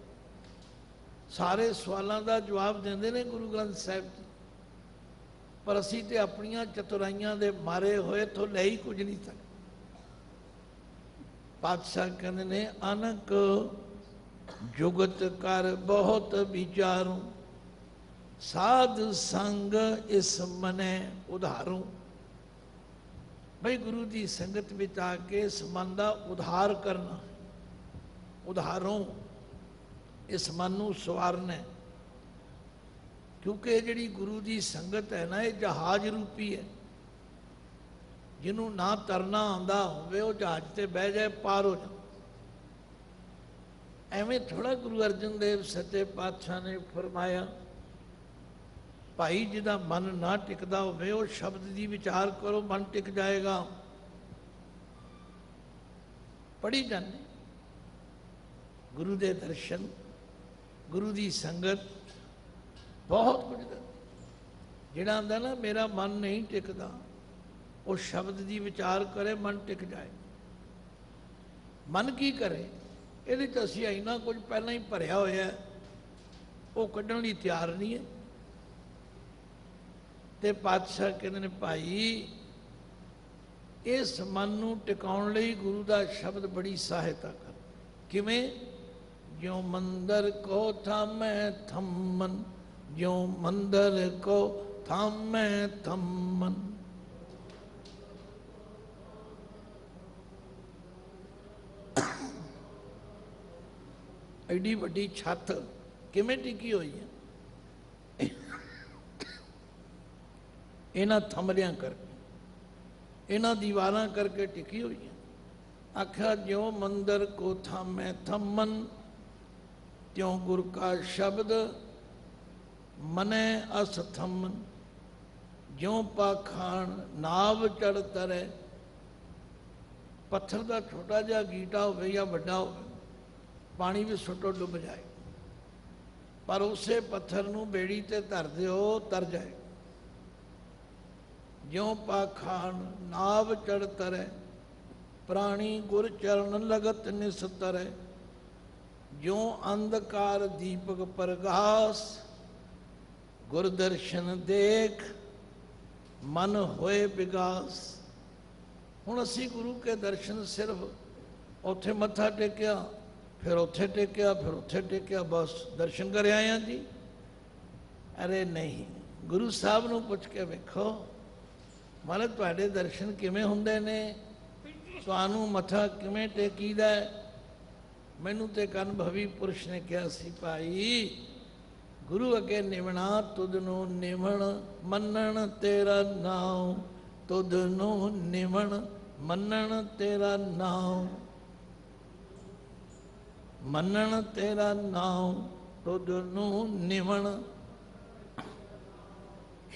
ਸਾਰੇ ਸਵਾਲਾਂ ਦਾ ਜਵਾਬ ਦਿੰਦੇ ਨੇ ਗੁਰੂ ਗ੍ਰੰਥ ਸਾਹਿਬ ਜੀ। ਪਰ ਅਸੀਂ ਤੇ ਆਪਣੀਆਂ ਚਤੁਰਾਈਆਂ ਦੇ ਮਾਰੇ ਹੋਏ ਤੋਂ ਲੈ ਹੀ ਕੁਝ ਨਹੀਂ ਸਕਦੇ ਪਾਤਸ਼ਾਹ ਕਹਿੰਦੇ ਨੇ, ਅਨਕ ਜੁਗਤ ਕਰ ਬਹੁਤ ਵਿਚਾਰੂ, ਸਾਧ ਸੰਗ ਇਸ ਮਨੇ ਉਧਾਰੂ। ਭਈ ਗੁਰੂ ਦੀ ਸੰਗਤ ਵਿੱਚ ਆ ਕੇ ਇਸ ਮਨ ਦਾ ਉਧਾਰ ਕਰਨਾ, ਉਧਾਰੋਂ, ਇਸ ਮਨ ਨੂੰ ਸਵਾਰਨਾ ਕਿਉਂਕਿ ਇਹ ਜਿਹੜੀ ਗੁਰੂ ਦੀ ਸੰਗਤ ਹੈ ਨਾ, ਇਹ ਜਹਾਜ਼ ਰੂਪੀ ਹੈ। ਜਿਹਨੂੰ ਨਾ ਤਰਨਾ ਆਉਂਦਾ ਹੋਵੇ, ਉਹ ਜਹਾਜ਼ ਤੇ ਬਹਿ ਜਾਏ, ਪਾਰ ਹੋ ਜਾ ਐਵੇਂ ਥੋੜਾ ਗੁਰੂ ਅਰਜਨ ਦੇਵ ਸੱਚੇ ਪਾਤਸ਼ਾਹ ਨੇ ਫਰਮਾਇਆ, ਭਾਈ, ਜਿਹਦਾ ਮਨ ਨਾ ਟਿਕਦਾ ਹੋਵੇ, ਉਹ ਸ਼ਬਦ ਦੀ ਵਿਚਾਰ ਕਰੋ, ਮਨ ਟਿਕ ਜਾਏਗਾ। ਪੜੀ ਜਾਂਦੇ। ਗੁਰੂ ਦੇ ਦਰਸ਼ਨ, ਗੁਰੂ ਦੀ ਸੰਗਤ ਬਹੁਤ ਕੁਝ ਦਿੰਦੀ ਜਿਹੜਾ ਆਂਦਾ ਨਾ, ਮੇਰਾ ਮਨ ਨਹੀਂ ਟਿਕਦਾ, ਉਹ ਸ਼ਬਦ ਦੀ ਵਿਚਾਰ ਕਰੇ, ਮਨ ਟਿਕ ਜਾਏ। ਮਨ ਕੀ ਕਰੇ? ਇਹਦੇ ਚ ਅਸੀਂ ਇੰਨਾ ਕੁਝ ਪਹਿਲਾਂ ਹੀ ਭਰਿਆ ਹੋਇਆ ਉਹ ਕੱਢਣ ਲਈ ਤਿਆਰ ਨਹੀਂ ਹੈ। ਤੇ ਪਾਤਸ਼ਾਹ ਕਹਿੰਦੇ ਨੇ, ਭਾਈ, ਇਸ ਮਨ ਨੂੰ ਟਿਕਾਉਣ ਲਈ ਗੁਰੂ ਦਾ ਸ਼ਬਦ ਬੜੀ ਸਹਾਇਤਾ ਕਰ। ਕਿਵੇਂ? ਜਿਉ ਮੰਦਰ ਕੋ ਥਾਮੈ ਥੰਮਨ ਜਿਉ ਮੰਦਰ ਕੋ ਥਾਮੈ ਥੰਮਨ ਐਡੀ ਵੱਡੀ ਛੱਤ ਕਿਵੇਂ ਟਿਕੀ ਹੋਈ ਹੈ ਇਹਨਾਂ ਥੰਮਲਿਆਂ ਕਰਕੇ ਇਹਨਾਂ ਦੀਵਾਰਾਂ ਕਰਕੇ ਟਿਕੀ ਹੋਈ ਹੈ ਆਖਿਆ ਜਿਉ ਮੰਦਰ ਕੋ ਥਾਮੈ ਥੰਮਨ ਤਿਉ ਗੁਰ ਕਾ ਸ਼ਬਦ ਮਨੈ ਅਸ ਥੰਮਨ ਜਿਉ ਪਾਖਾਨ ਨਾਵ ਚੜ ਤਰੈ। ਪੱਥਰ ਦਾ ਛੋਟਾ ਜਿਹਾ ਗੀਟਾ ਹੋਵੇ ਜਾਂ ਵੱਡਾ ਹੋਵੇ, ਪਾਣੀ ਵੀ ਸੁੱਟੋ ਡੁੱਬ ਜਾਏ। ਪਰ ਉਸੇ ਪੱਥਰ ਨੂੰ ਬੇੜੀ ਤੇ ਧਰ ਦਿਓ, ਤਰ ਜਾਏ। ਜਿਉ ਪਾਖਾਨ ਨਾਵ ਚੜ ਤਰੈ, ਪ੍ਰਾਣੀ ਗੁਰ ਚਰਨ ਲਗਤ ਨਿਸਤਰੈ। ਜਿਉ ਅੰਧਕਾਰ ਦੀਪਕ ਪ੍ਰਗਾਸ ਗੁਰਦਰਸ਼ਨ ਦੇਖ, ਮਨ ਹੋਏ ਵਿਗਾਸ। ਹੁਣ ਅਸੀਂ ਗੁਰੂ ਕੇ ਦਰਸ਼ਨ ਸਿਰਫ ਉੱਥੇ ਮੱਥਾ ਟੇਕਿਆ, ਫਿਰ ਉੱਥੇ ਟੇਕਿਆ, ਫਿਰ ਉੱਥੇ ਟੇਕਿਆ, ਬਸ ਦਰਸ਼ਨ ਕਰ ਆਏ ਹਾਂ ਜੀ। ਅਰੇ ਨਹੀਂ, ਗੁਰੂ ਸਾਹਿਬ ਨੂੰ ਪੁੱਛ ਕੇ ਵੇਖੋ, ਮਹਾਰਾਜ ਤੁਹਾਡੇ ਦਰਸ਼ਨ ਕਿਵੇਂ ਹੁੰਦੇ ਨੇ? ਤੁਹਾਨੂੰ ਮੱਥਾ ਕਿਵੇਂ ਟੇਕੀਦਾ ਹੈ? ਮੈਨੂੰ ਤੇ ਇੱਕ ਅਨੁਭਵੀ ਪੁਰਸ਼ ਨੇ ਕਿਹਾ ਸੀ, ਭਾਈ ਗੁਰੂ ਅੱਗੇ ਨਿਵਣਾ, ਤੁਧ ਨੂੰ ਨਿਵਣ, ਮੰਨਣ ਤੇਰਾ ਨਾਮ ਤੁਧ ਨੂੰ ਨਿਵਣ, ਮੰਨਣ ਤੇਰਾ ਨਾਮ ਮੰਨਣ ਤੇਰਾ ਨਾਮ ਤੁਧ ਨੂੰ ਨਿਵਣ।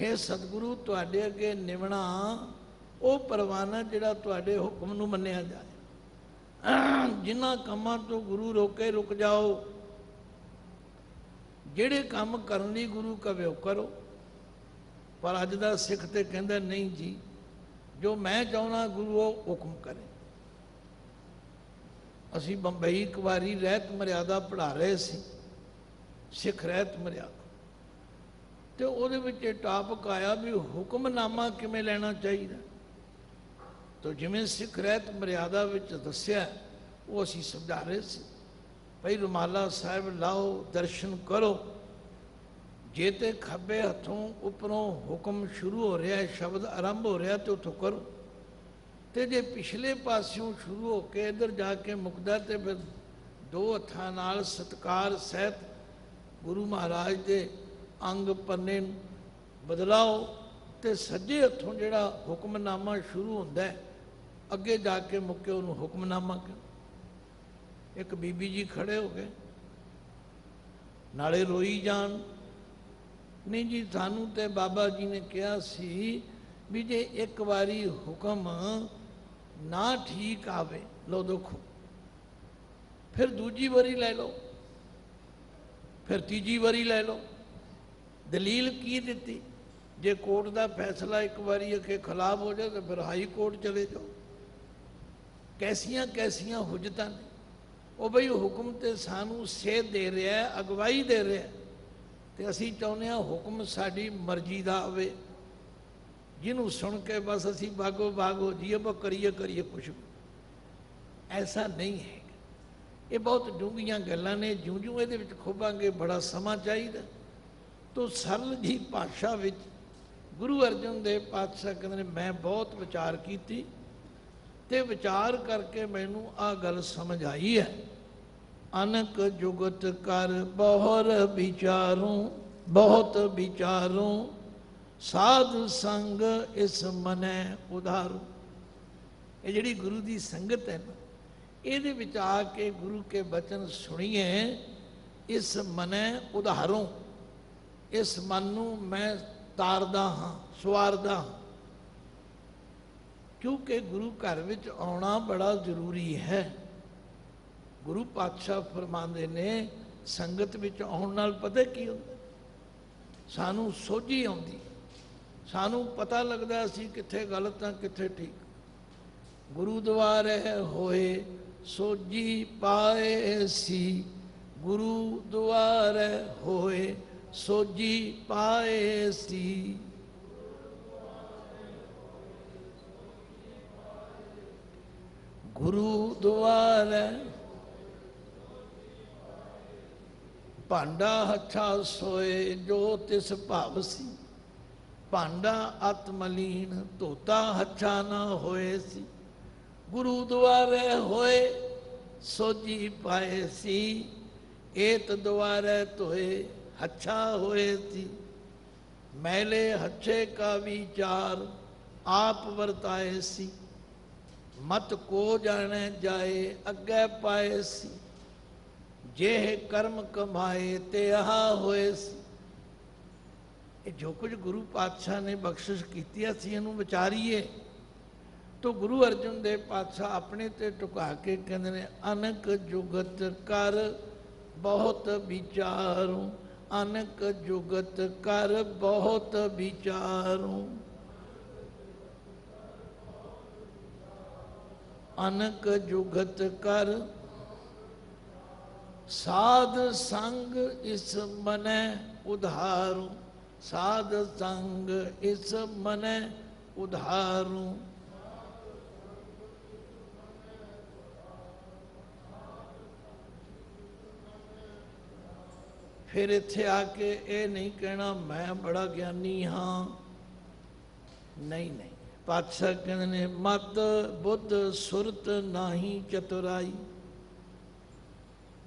ਹੈ ਸਤਿਗੁਰੂ, ਤੁਹਾਡੇ ਅੱਗੇ ਨਿਵਣਾ, ਉਹ ਪਰਵਾਨਾ ਜਿਹੜਾ ਤੁਹਾਡੇ ਹੁਕਮ ਨੂੰ ਮੰਨਿਆ ਜਾਏ। ਜਿਨ੍ਹਾਂ ਕੰਮਾਂ ਤੋਂ ਗੁਰੂ ਰੋਕੇ ਰੁਕ ਜਾਓ। ਜਿਹੜੇ ਕੰਮ ਕਰਨ ਲਈ ਗੁਰੂ ਕਵੇ ਉਹ ਕਰੋ। ਪਰ ਅੱਜ ਦਾ ਸਿੱਖ ਤੇ ਕਹਿੰਦਾ, ਨਹੀਂ ਜੀ, ਜੋ ਮੈਂ ਚਾਹੁੰਦਾ, ਗੁਰੂ ਉਹ ਹੁਕਮ ਕਰੇ। ਅਸੀਂ ਬੰਬਈ ਇੱਕ ਵਾਰੀ ਰਹਿਤ ਮਰਿਆਦਾ ਪੜ੍ਹਾ ਰਹੇ ਸੀ। ਸਿੱਖ ਰਹਿਤ ਮਰਿਆਦਾ। ਤੇ ਉਹਦੇ ਵਿੱਚ ਇਹ ਟਾਪਕ ਆਇਆ ਵੀ ਹੁਕਮਨਾਮਾ ਕਿਵੇਂ ਲੈਣਾ ਚਾਹੀਦਾ। ਤੋ ਜਿਵੇਂ ਸਿੱਖ ਰਹਿਤ ਮਰਿਆਦਾ ਵਿੱਚ ਦੱਸਿਆ, ਉਹ ਅਸੀਂ ਸਮਝਾ ਰਹੇ ਸੀ। ਭਈ ਰੁਮਾਲਾ ਸਾਹਿਬ ਲਾਓ, ਦਰਸ਼ਨ ਕਰੋ। ਜੇ ਤੇ ਖੱਬੇ ਹੱਥੋਂ ਉੱਪਰੋਂ ਹੁਕਮ ਸ਼ੁਰੂ ਹੋ ਰਿਹਾ ਹੈ, ਸ਼ਬਦ ਆਰੰਭ ਹੋ ਰਿਹਾ ਤੇ ਉਥੋਂ ਕਰੋ। ਤੇ ਜੇ ਪਿਛਲੇ ਪਾਸਿਓਂ ਸ਼ੁਰੂ ਹੋ ਕੇ ਇੱਧਰ ਜਾ ਕੇ ਮੁਕਦਾ ਤੇ ਫਿਰ ਦੋ ਹੱਥਾਂ ਨਾਲ ਸਤਕਾਰ ਸਹਿਤ ਗੁਰੂ ਮਹਾਰਾਜ ਦੇ ਅੰਗ ਪੰਨੇ ਨੂੰ ਬਦਲਾਓ ਤੇ ਸੱਜੇ ਹੱਥੋਂ ਜਿਹੜਾ ਹੁਕਮਨਾਮਾ ਸ਼ੁਰੂ ਹੁੰਦਾ ਅੱਗੇ ਜਾ ਕੇ ਮੁੱਕੇ ਉਹਨੂੰ ਹੁਕਮਨਾਮਾ ਕਹਿੰਦੇ ਇੱਕ ਬੀਬੀ ਜੀ ਖੜੇ ਹੋ ਗਏ। ਨਾਲੇ ਰੋਈ ਜਾਣ। ਨਹੀਂ ਜੀ, ਸਾਨੂੰ ਤੇ ਬਾਬਾ ਜੀ ਨੇ ਕਿਹਾ ਸੀ ਵੀ ਜੇ ਇੱਕ ਵਾਰੀ ਹੁਕਮ ਨਾ ਠੀਕ ਆਵੇ ਲੋ ਦੇਖੋ। ਫਿਰ ਦੂਜੀ ਵਾਰੀ ਲੈ ਲਓ। ਫਿਰ ਤੀਜੀ ਵਾਰੀ ਲੈ ਲਓ। ਦਲੀਲ ਕੀ ਦਿੱਤੀ? ਜੇ ਕੋਰਟ ਦਾ ਫੈਸਲਾ ਇੱਕ ਵਾਰੀ ਅਕੇ ਖਿਲਾਫ ਹੋ ਜਾਏ ਤਾਂ ਫਿਰ ਹਾਈ ਕੋਰਟ ਚਲੇ ਜਾਓ। ਕੈਸੀਆਂ ਕੈਸੀਆਂ ਹੁਜਤਾਂ ਨੇ। ਉਹ ਬਈ ਹੁਕਮ ਤੇ ਸਾਨੂੰ ਸੇਧ ਦੇ ਰਿਹਾ ਅਗਵਾਈ ਦੇ ਰਿਹਾ ਹੈ। ਤੇ ਅਸੀਂ ਚਾਹੁੰਦੇ ਹਾਂ ਹੁਕਮ ਸਾਡੀ ਮਰਜ਼ੀ ਦਾ ਆਵੇ ਜਿਹਨੂੰ ਸੁਣ ਕੇ ਬਸ ਅਸੀਂ ਬਾਗੋ ਬਾਗੋ ਜੀਏ ਬੋ ਕਰੀਏ ਕਰੀਏ ਕੁਛ ਐਸਾ ਨਹੀਂ ਹੈ। ਇਹ ਬਹੁਤ ਡੂੰਘੀਆਂ ਗੱਲਾਂ ਨੇ। ਜਿਉਂ ਜਿਉਂ ਇਹਦੇ ਵਿੱਚ ਖੋਬਾਂਗੇ, ਬੜਾ ਸਮਾਂ ਚਾਹੀਦਾ। ਤੋ ਸਰਲ ਜੀ ਭਾਸ਼ਾ ਵਿੱਚ ਗੁਰੂ ਅਰਜਨ ਦੇਵ ਪਾਤਸ਼ਾਹ ਕਹਿੰਦੇ ਨੇ, ਮੈਂ ਬਹੁਤ ਵਿਚਾਰ ਕੀਤੀ। ਤੇ ਵਿਚਾਰ ਕਰਕੇ ਮੈਨੂੰ ਆ ਗੱਲ ਸਮਝ ਆਈ ਹੈ। ਅਨਕ ਜੁਗਤ ਕਰ ਬਹੁਰ ਵਿਚਾਰੂੰ, ਬਹੁਤ ਵਿਚਾਰੂੰ, ਸਾਧ ਸੰਗ ਇਸ ਮਨੈ ਉਧਾਰੂ। ਇਹ ਜਿਹੜੀ ਗੁਰੂ ਦੀ ਸੰਗਤ ਹੈ ਨਾ, ਇਹਦੇ ਵਿੱਚ ਆ ਕੇ ਗੁਰੂ ਕੇ ਬਚਨ ਸੁਣੀਏ, ਇਸ ਮਨੈ ਉਧਾਰੋਂ। ਇਸ ਮਨ ਨੂੰ ਮੈਂ ਤਾਰਦਾ ਹਾਂ, ਸਵਾਰਦਾ ਹਾਂ। ਕਿਉਂਕਿ ਗੁਰੂ ਘਰ ਵਿੱਚ ਆਉਣਾ ਬੜਾ ਜ਼ਰੂਰੀ ਹੈ। ਗੁਰੂ ਪਾਤਸ਼ਾਹ ਫਰਮਾਉਂਦੇ ਨੇ, ਸੰਗਤ ਵਿੱਚ ਆਉਣ ਨਾਲ ਪਤਾ ਕੀ ਹੁੰਦਾ? ਸਾਨੂੰ ਸੋਝੀ ਆਉਂਦੀ ਸਾਨੂੰ ਪਤਾ ਲੱਗਦਾ ਅਸੀਂ ਕਿੱਥੇ ਗਲਤ ਹਾਂ ਕਿੱਥੇ ਠੀਕ। ਗੁਰੂ ਦੁਆਰੇ ਹੋਏ, ਸੋਝੀ ਪਾਏ ਸੀ। ਗੁਰੂ ਦੁਆਰੇ ਹੋਏ, ਸੋਝੀ ਪਾਏ ਸੀ। ਗੁਰੂ ਦੁਆਰੇ ਭਾਂਡਾ ਹੱਥਾ ਸੋਏ ਜੋ ਤਿਸ ਭਾਵ ਸੀ। ਭਾਂਡਾ ਆਤਮਲੀਨ ਧੋਤਾ ਹੱਥਾ ਨਾ ਹੋਏ ਸੀ। ਗੁਰੂ ਦੁਆਰੇ ਹੋਏ ਸੋਜੀ ਪਾਏ ਸੀ। ਏਤ ਦੁਆਰੇ ਧੋਏ ਹੱਛਾ ਹੋਏ ਸੀ। ਮੈਲੇ ਹੱਛੇ ਕਾ ਵਿਚਾਰ ਆਪ ਵਰਤਾਏ ਸੀ। ਮਤ ਕੋ ਜਾਣੇ ਜਾਏ, ਅੱਗੇ ਪਾਏ ਸੀ। ਜੇ ਕਰਮ ਕਮਾਏ, ਤੇ ਆਹ ਹੋਏ ਸੀ। ਇਹ ਜੋ ਕੁਝ ਗੁਰੂ ਪਾਤਸ਼ਾਹ ਨੇ ਬਖਸ਼ਿਸ਼ ਕੀਤੀ, ਅਸੀਂ ਇਹਨੂੰ ਵਿਚਾਰੀਏ। ਤੋ ਗੁਰੂ ਅਰਜਨ ਦੇਵ ਪਾਤਸ਼ਾਹ ਆਪਣੇ ਤੇ ਟੁਕਾ ਕੇ ਕਹਿੰਦੇ ਨੇ, ਅਨਕ ਜੁਗਤ ਕਰ ਬਹੁਤ ਵਿਚਾਰੂ, ਅਨਕ ਜੁਗਤ ਕਰ ਬਹੁਤ ਵਿਚਾਰੂ। ਅਨਕ ਜੁਗਤ ਕਰ। ਸਾਧ ਸੰਗ ਇਸ ਮਨੈ ਉਧਾਰੂ। ਸਾਧ ਸੰਗ ਇਸ ਮਨੈ ਉਧਾਰੂ। ਫਿਰ ਇੱਥੇ ਆ ਕੇ ਇਹ ਨਹੀਂ ਕਹਿਣਾ, ਮੈਂ ਬੜਾ ਗਿਆਨੀ ਹਾਂ। ਨਹੀਂ ਨਹੀਂ। ਪਾਤਸ਼ਾਹ ਕਹਿੰਦੇ ਨੇ ਮਤ, ਬੁੱਧ ਸੁਰਤ ਨਾਹੀ ਚਤੁਰਾਈ।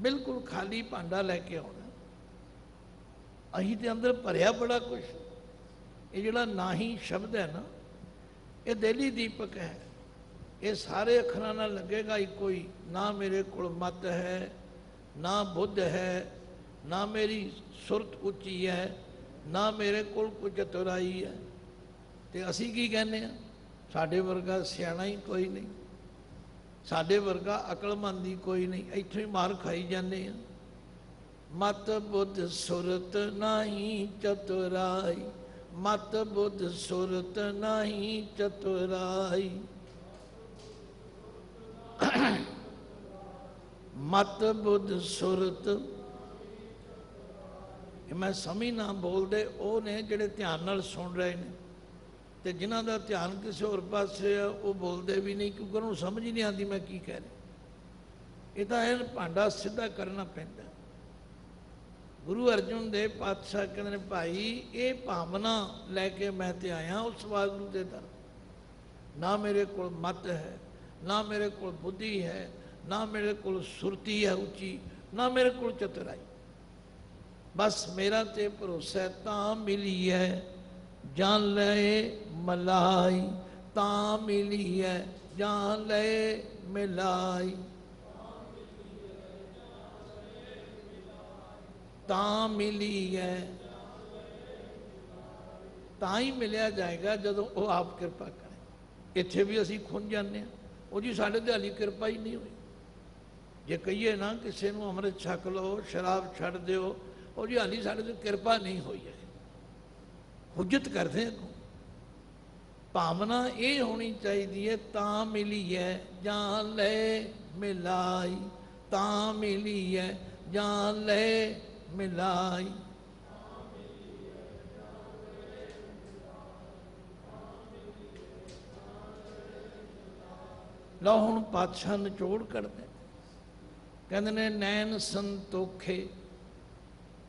ਬਿਲਕੁਲ ਖਾਲੀ ਭਾਂਡਾ ਲੈ ਕੇ ਆਉਣਾ। ਅਹੀਂ ਦੇ ਅੰਦਰ ਭਰਿਆ ਬੜਾ ਕੁਝ ਇਹ ਜਿਹੜਾ ਨਾਹੀ ਸ਼ਬਦ ਹੈ ਨਾ, ਇਹ ਦੇਲੀ ਦੀਪਕ ਹੈ। ਇਹ ਸਾਰੇ ਅੱਖਰਾਂ ਨਾਲ ਲੱਗੇਗਾ ਹੀ ਕੋਈ, ਨਾ ਮੇਰੇ ਕੋਲ ਮਤ ਹੈ, ਨਾ ਬੁੱਧ ਹੈ, ਨਾ ਮੇਰੀ ਸੁਰਤ ਉੱਚੀ ਹੈ, ਨਾ ਮੇਰੇ ਕੋਲ ਕੋਈ ਚਤੁਰਾਈ ਹੈ। ਤੇ ਅਸੀਂ ਕੀ ਕਹਿੰਦੇ ਆ ਸਾਡੇ ਵਰਗਾ ਸਿਆਣਾ ਹੀ ਕੋਈ ਨਹੀਂ। ਸਾਡੇ ਵਰਗਾ ਅਕਲਮੰਦ ਹੀ ਕੋਈ ਨਹੀਂ। ਇੱਥੋਂ ਹੀ ਮਾਰ ਖਾਈ ਜਾਂਦੇ ਆ। ਮਤ ਬੁੱਧ ਸੁਰਤ ਨਹੀਂ ਚਤੁਰਾਈ। ਮਤ ਬੁੱਧ ਸੁਰਤ ਨਹੀਂ ਚਤੁਰਾਈ। ਮਤ ਬੁੱਧ ਸੁਰਤ। ਇਹ ਮੈਂ ਸਮਝ ਨਾ ਬੋਲਦੇ, ਉਹ ਨੇ ਜਿਹੜੇ ਧਿਆਨ ਨਾਲ ਸੁਣ ਰਹੇ ਨੇ। ਤੇ ਜਿਨ੍ਹਾਂ ਦਾ ਧਿਆਨ ਕਿਸੇ ਹੋਰ ਪਾਸੇ ਆ, ਉਹ ਬੋਲਦੇ ਵੀ ਨਹੀਂ, ਕਿਉਂਕਿ ਉਹਨੂੰ ਸਮਝ ਹੀ ਨਹੀਂ ਆਉਂਦੀ ਮੈਂ ਕੀ ਕਹਿ ਰਿਹਾ। ਇਹ ਤਾਂ ਇਹ ਭਾਂਡਾ ਸਿੱਧਾ ਕਰਨਾ ਪੈਂਦਾ। ਗੁਰੂ ਅਰਜਨ ਦੇਵ ਪਾਤਸ਼ਾਹ ਕਹਿੰਦੇ ਨੇ, ਭਾਈ, ਇਹ ਭਾਵਨਾ ਲੈ ਕੇ ਮੈਂ ਤੇ ਆਇਆ ਉਸ ਵਾਹਿਗੁਰੂ ਦੇ ਦਰ। ਨਾ ਮੇਰੇ ਕੋਲ ਮਤ ਹੈ, ਨਾ ਮੇਰੇ ਕੋਲ ਬੁੱਧੀ ਹੈ, ਨਾ ਮੇਰੇ ਕੋਲ ਸੁਰਤੀ ਹੈ ਉੱਚੀ, ਨਾ ਮੇਰੇ ਕੋਲ ਚਤੁਰਾਈ। ਬਸ ਮੇਰਾ ਤੇ ਭਰੋਸਾ ਤਾਂ ਮਿਲੀ ਹੈ। ਜਾਨ ਲਏ ਮਲਾਈ, ਤਾਂ ਮਿਲੀ ਹੈ ਜਾਨ ਲਏ ਮਿਲਾਈ। ਤਾਂ ਮਿਲੀ ਹੈ ਤਾਂ ਹੀ ਮਿਲਿਆ ਜਾਏਗਾ ਜਦੋਂ ਉਹ ਆਪ ਕਿਰਪਾ ਕਰੇ। ਇੱਥੇ ਵੀ ਅਸੀਂ ਖੁੰਝ ਜਾਂਦੇ ਹਾਂ। ਉਹ ਜੀ ਸਾਡੇ ਤੇ ਹਾਲੀ ਕਿਰਪਾ ਹੀ ਨਹੀਂ ਹੋਈ। ਜੇ ਕਹੀਏ ਨਾ, ਕਿਸੇ ਨੂੰ ਅੰਮ੍ਰਿਤ ਛਕ ਲਓ, ਸ਼ਰਾਬ ਛੱਡ ਦਿਓ, ਉਹ ਜੀ ਹਾਲੀ ਸਾਡੇ ਤੇ ਕਿਰਪਾ ਨਹੀਂ ਹੋਈ ਹੈ। ਹੁਜਤ ਕਰਦੇ ਆ ਭਾਵਨਾ ਇਹ ਹੋਣੀ ਚਾਹੀਦੀ ਹੈ, ਤਾਂ ਮਿਲੀ ਹੈ ਜਾਂ ਲੈ ਮਿਲਾਈ। ਤਾਂ ਮਿਲੀ ਹੈ ਜਾਂ ਲੈ ਮਿਲਾਈ। ਲਓ ਹੁਣ ਪਾਤਸ਼ਾਹ ਨਿਚੋੜ ਕਰਦੇ ਕਹਿੰਦੇ ਨੇ, ਨੈਣ ਸੰਤੋਖੇ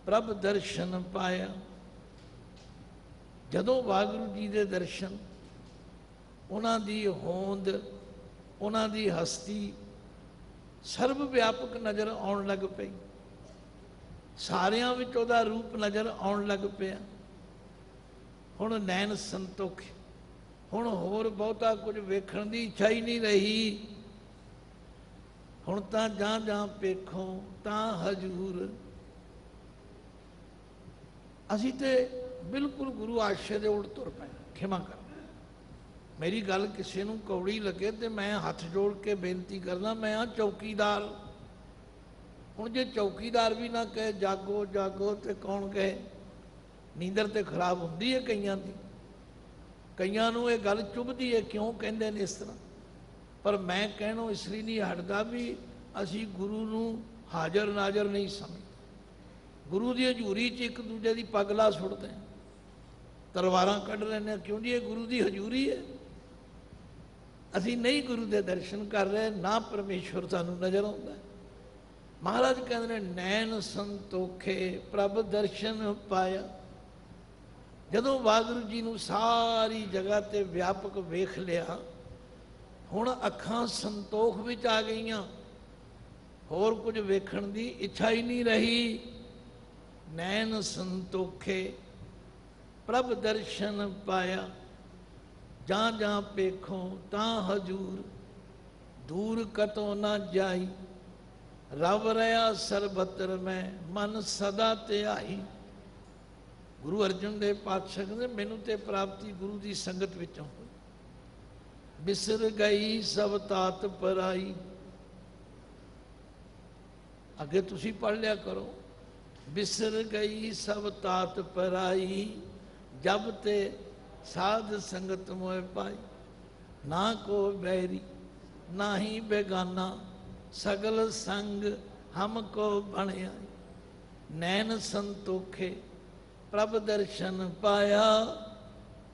ਪ੍ਰਭ ਦਰਸ਼ਨ ਪਾਇਆ। ਜਦੋਂ ਵਾਹਿਗੁਰੂ ਜੀ ਦੇ ਦਰਸ਼ਨ, ਉਹਨਾਂ ਦੀ ਹੋਂਦ, ਉਹਨਾਂ ਦੀ ਹਸਤੀ ਸਰਬ ਵਿਆਪਕ ਨਜ਼ਰ ਆਉਣ ਲੱਗ ਪਈ। ਸਾਰਿਆਂ ਵਿੱਚ ਉਹਦਾ ਰੂਪ ਨਜ਼ਰ ਆਉਣ ਲੱਗ ਪਿਆ। ਹੁਣ ਨੈਣ ਸੰਤੋਖ, ਹੁਣ ਹੋਰ ਬਹੁਤਾ ਕੁਝ ਵੇਖਣ ਦੀ ਇੱਛਾ ਹੀ ਨਹੀਂ ਰਹੀ। ਹੁਣ ਤਾਂ ਜਾਂ ਜਾਂ ਵੇਖੋ, ਤਾਂ ਹਜੂਰ। ਅਸੀਂ ਤੇ ਬਿਲਕੁਲ ਗੁਰੂ ਆਸ਼ੇ ਦੇ ਉਲਟ ਤੁਰ ਪਏ ਖਿਮਾ ਕਰ। ਮੇਰੀ ਗੱਲ ਕਿਸੇ ਨੂੰ ਕੌੜੀ ਲੱਗੇ ਤੇ ਮੈਂ ਹੱਥ ਜੋੜ ਕੇ ਬੇਨਤੀ ਕਰਦਾ, ਮੈਂ ਆ ਚੌਕੀਦਾਰ। ਹੁਣ ਜੇ ਚੌਕੀਦਾਰ ਵੀ ਨਾ ਕਹੇ, ਜਾਗੋ ਜਾਗੋ ਤੇ ਕੌਣ ਕਹੇ? ਨੀਂਦਰ ਤੇ ਖਰਾਬ ਹੁੰਦੀ ਹੈ ਕਈਆਂ ਦੀ। ਕਈਆਂ ਨੂੰ ਇਹ ਗੱਲ ਚੁਭਦੀ ਹੈ, ਕਿਉਂ ਕਹਿੰਦੇ ਨੇ ਇਸ ਤਰ੍ਹਾਂ? ਪਰ ਮੈਂ ਕਹਿਣੋਂ ਇਸ ਲਈ ਨਹੀਂ ਹਟਦਾ ਵੀ ਅਸੀਂ ਗੁਰੂ ਨੂੰ ਹਾਜ਼ਰ ਨਾਜ਼ਰ ਨਹੀਂ ਸਮਝਦੇ। ਗੁਰੂ ਦੀ ਹਜ਼ੂਰੀ 'ਚ ਇੱਕ ਦੂਜੇ ਦੀ ਪਗਲਾ ਸੁੱਟਦੇ ਹਾਂ। ਤਲਵਾਰਾਂ ਕੱਢ ਲੈਂਦੇ ਹਾਂ। ਕਿਉਂ ਜੀ? ਇਹ ਗੁਰੂ ਦੀ ਹਜ਼ੂਰੀ ਹੈ। ਅਸੀਂ ਨਹੀਂ ਗੁਰੂ ਦੇ ਦਰਸ਼ਨ ਕਰ ਰਹੇ, ਨਾ ਪਰਮੇਸ਼ਵਰ ਸਾਨੂੰ ਨਜ਼ਰ ਆਉਂਦਾ। ਮਹਾਰਾਜ ਕਹਿੰਦੇ ਨੇ, ਨੈਣ ਸੰਤੋਖੇ ਪ੍ਰਭ ਦਰਸ਼ਨ ਪਾਇਆ। ਜਦੋਂ ਵਾਹਿਗੁਰੂ ਜੀ ਨੂੰ ਸਾਰੀ ਜਗ੍ਹਾ ਤੇ ਵਿਆਪਕ ਵੇਖ ਲਿਆ, ਹੁਣ ਅੱਖਾਂ ਸੰਤੋਖ ਵਿੱਚ ਆ ਗਈਆਂ। ਹੋਰ ਕੁਝ ਵੇਖਣ ਦੀ ਇੱਛਾ ਹੀ ਨਹੀਂ ਰਹੀ। ਨੈਣ ਸੰਤੋਖੇ ਪ੍ਰਭ ਦਰਸ਼ਨ ਪਾਇਆ। ਜਾਂ ਜਾਂ ਪੇਖੋ ਤਾਂ ਹਜੂਰ, ਦੂਰ ਕਤੋਂ ਨਾ ਜਾਈ। ਰਵ ਰਿਆ ਸਰਬਤਰ ਮੈਂ, ਮਨ ਸਦਾ ਤੇ ਆਈ ਗੁਰੂ ਅਰਜਨ ਦੇਵ ਪਾਤਸ਼ਾਹ ਕਹਿੰਦੇ, ਮੈਨੂੰ ਤੇ ਪ੍ਰਾਪਤੀ ਗੁਰੂ ਦੀ ਸੰਗਤ ਵਿੱਚੋਂ ਹੋਈ। ਬਿਸਰ ਗਈ, ਸਭ ਤਾਤ ਪਰਾਈ। ਅੱਗੇ ਤੁਸੀਂ ਪੜ ਲਿਆ ਕਰੋ। ਬਿਸਰ ਗਈ, ਸਭ ਤਾਤ ਪਰਾਈ। ਜਬ ਤੇ ਸਾਧ ਸੰਗਤ ਮੋਏ ਪਾਈ, ਨਾ ਕੋ ਬੈਰੀ ਨਾ ਹੀ ਬੇਗਾਨਾ, ਸਗਲ ਸੰਗ ਹਮ ਕੋ ਬਣਿਆ ਨੈਣ ਸੰਤੋਖੇ ਪ੍ਰਭ ਦਰਸ਼ਨ ਪਾਇਆ,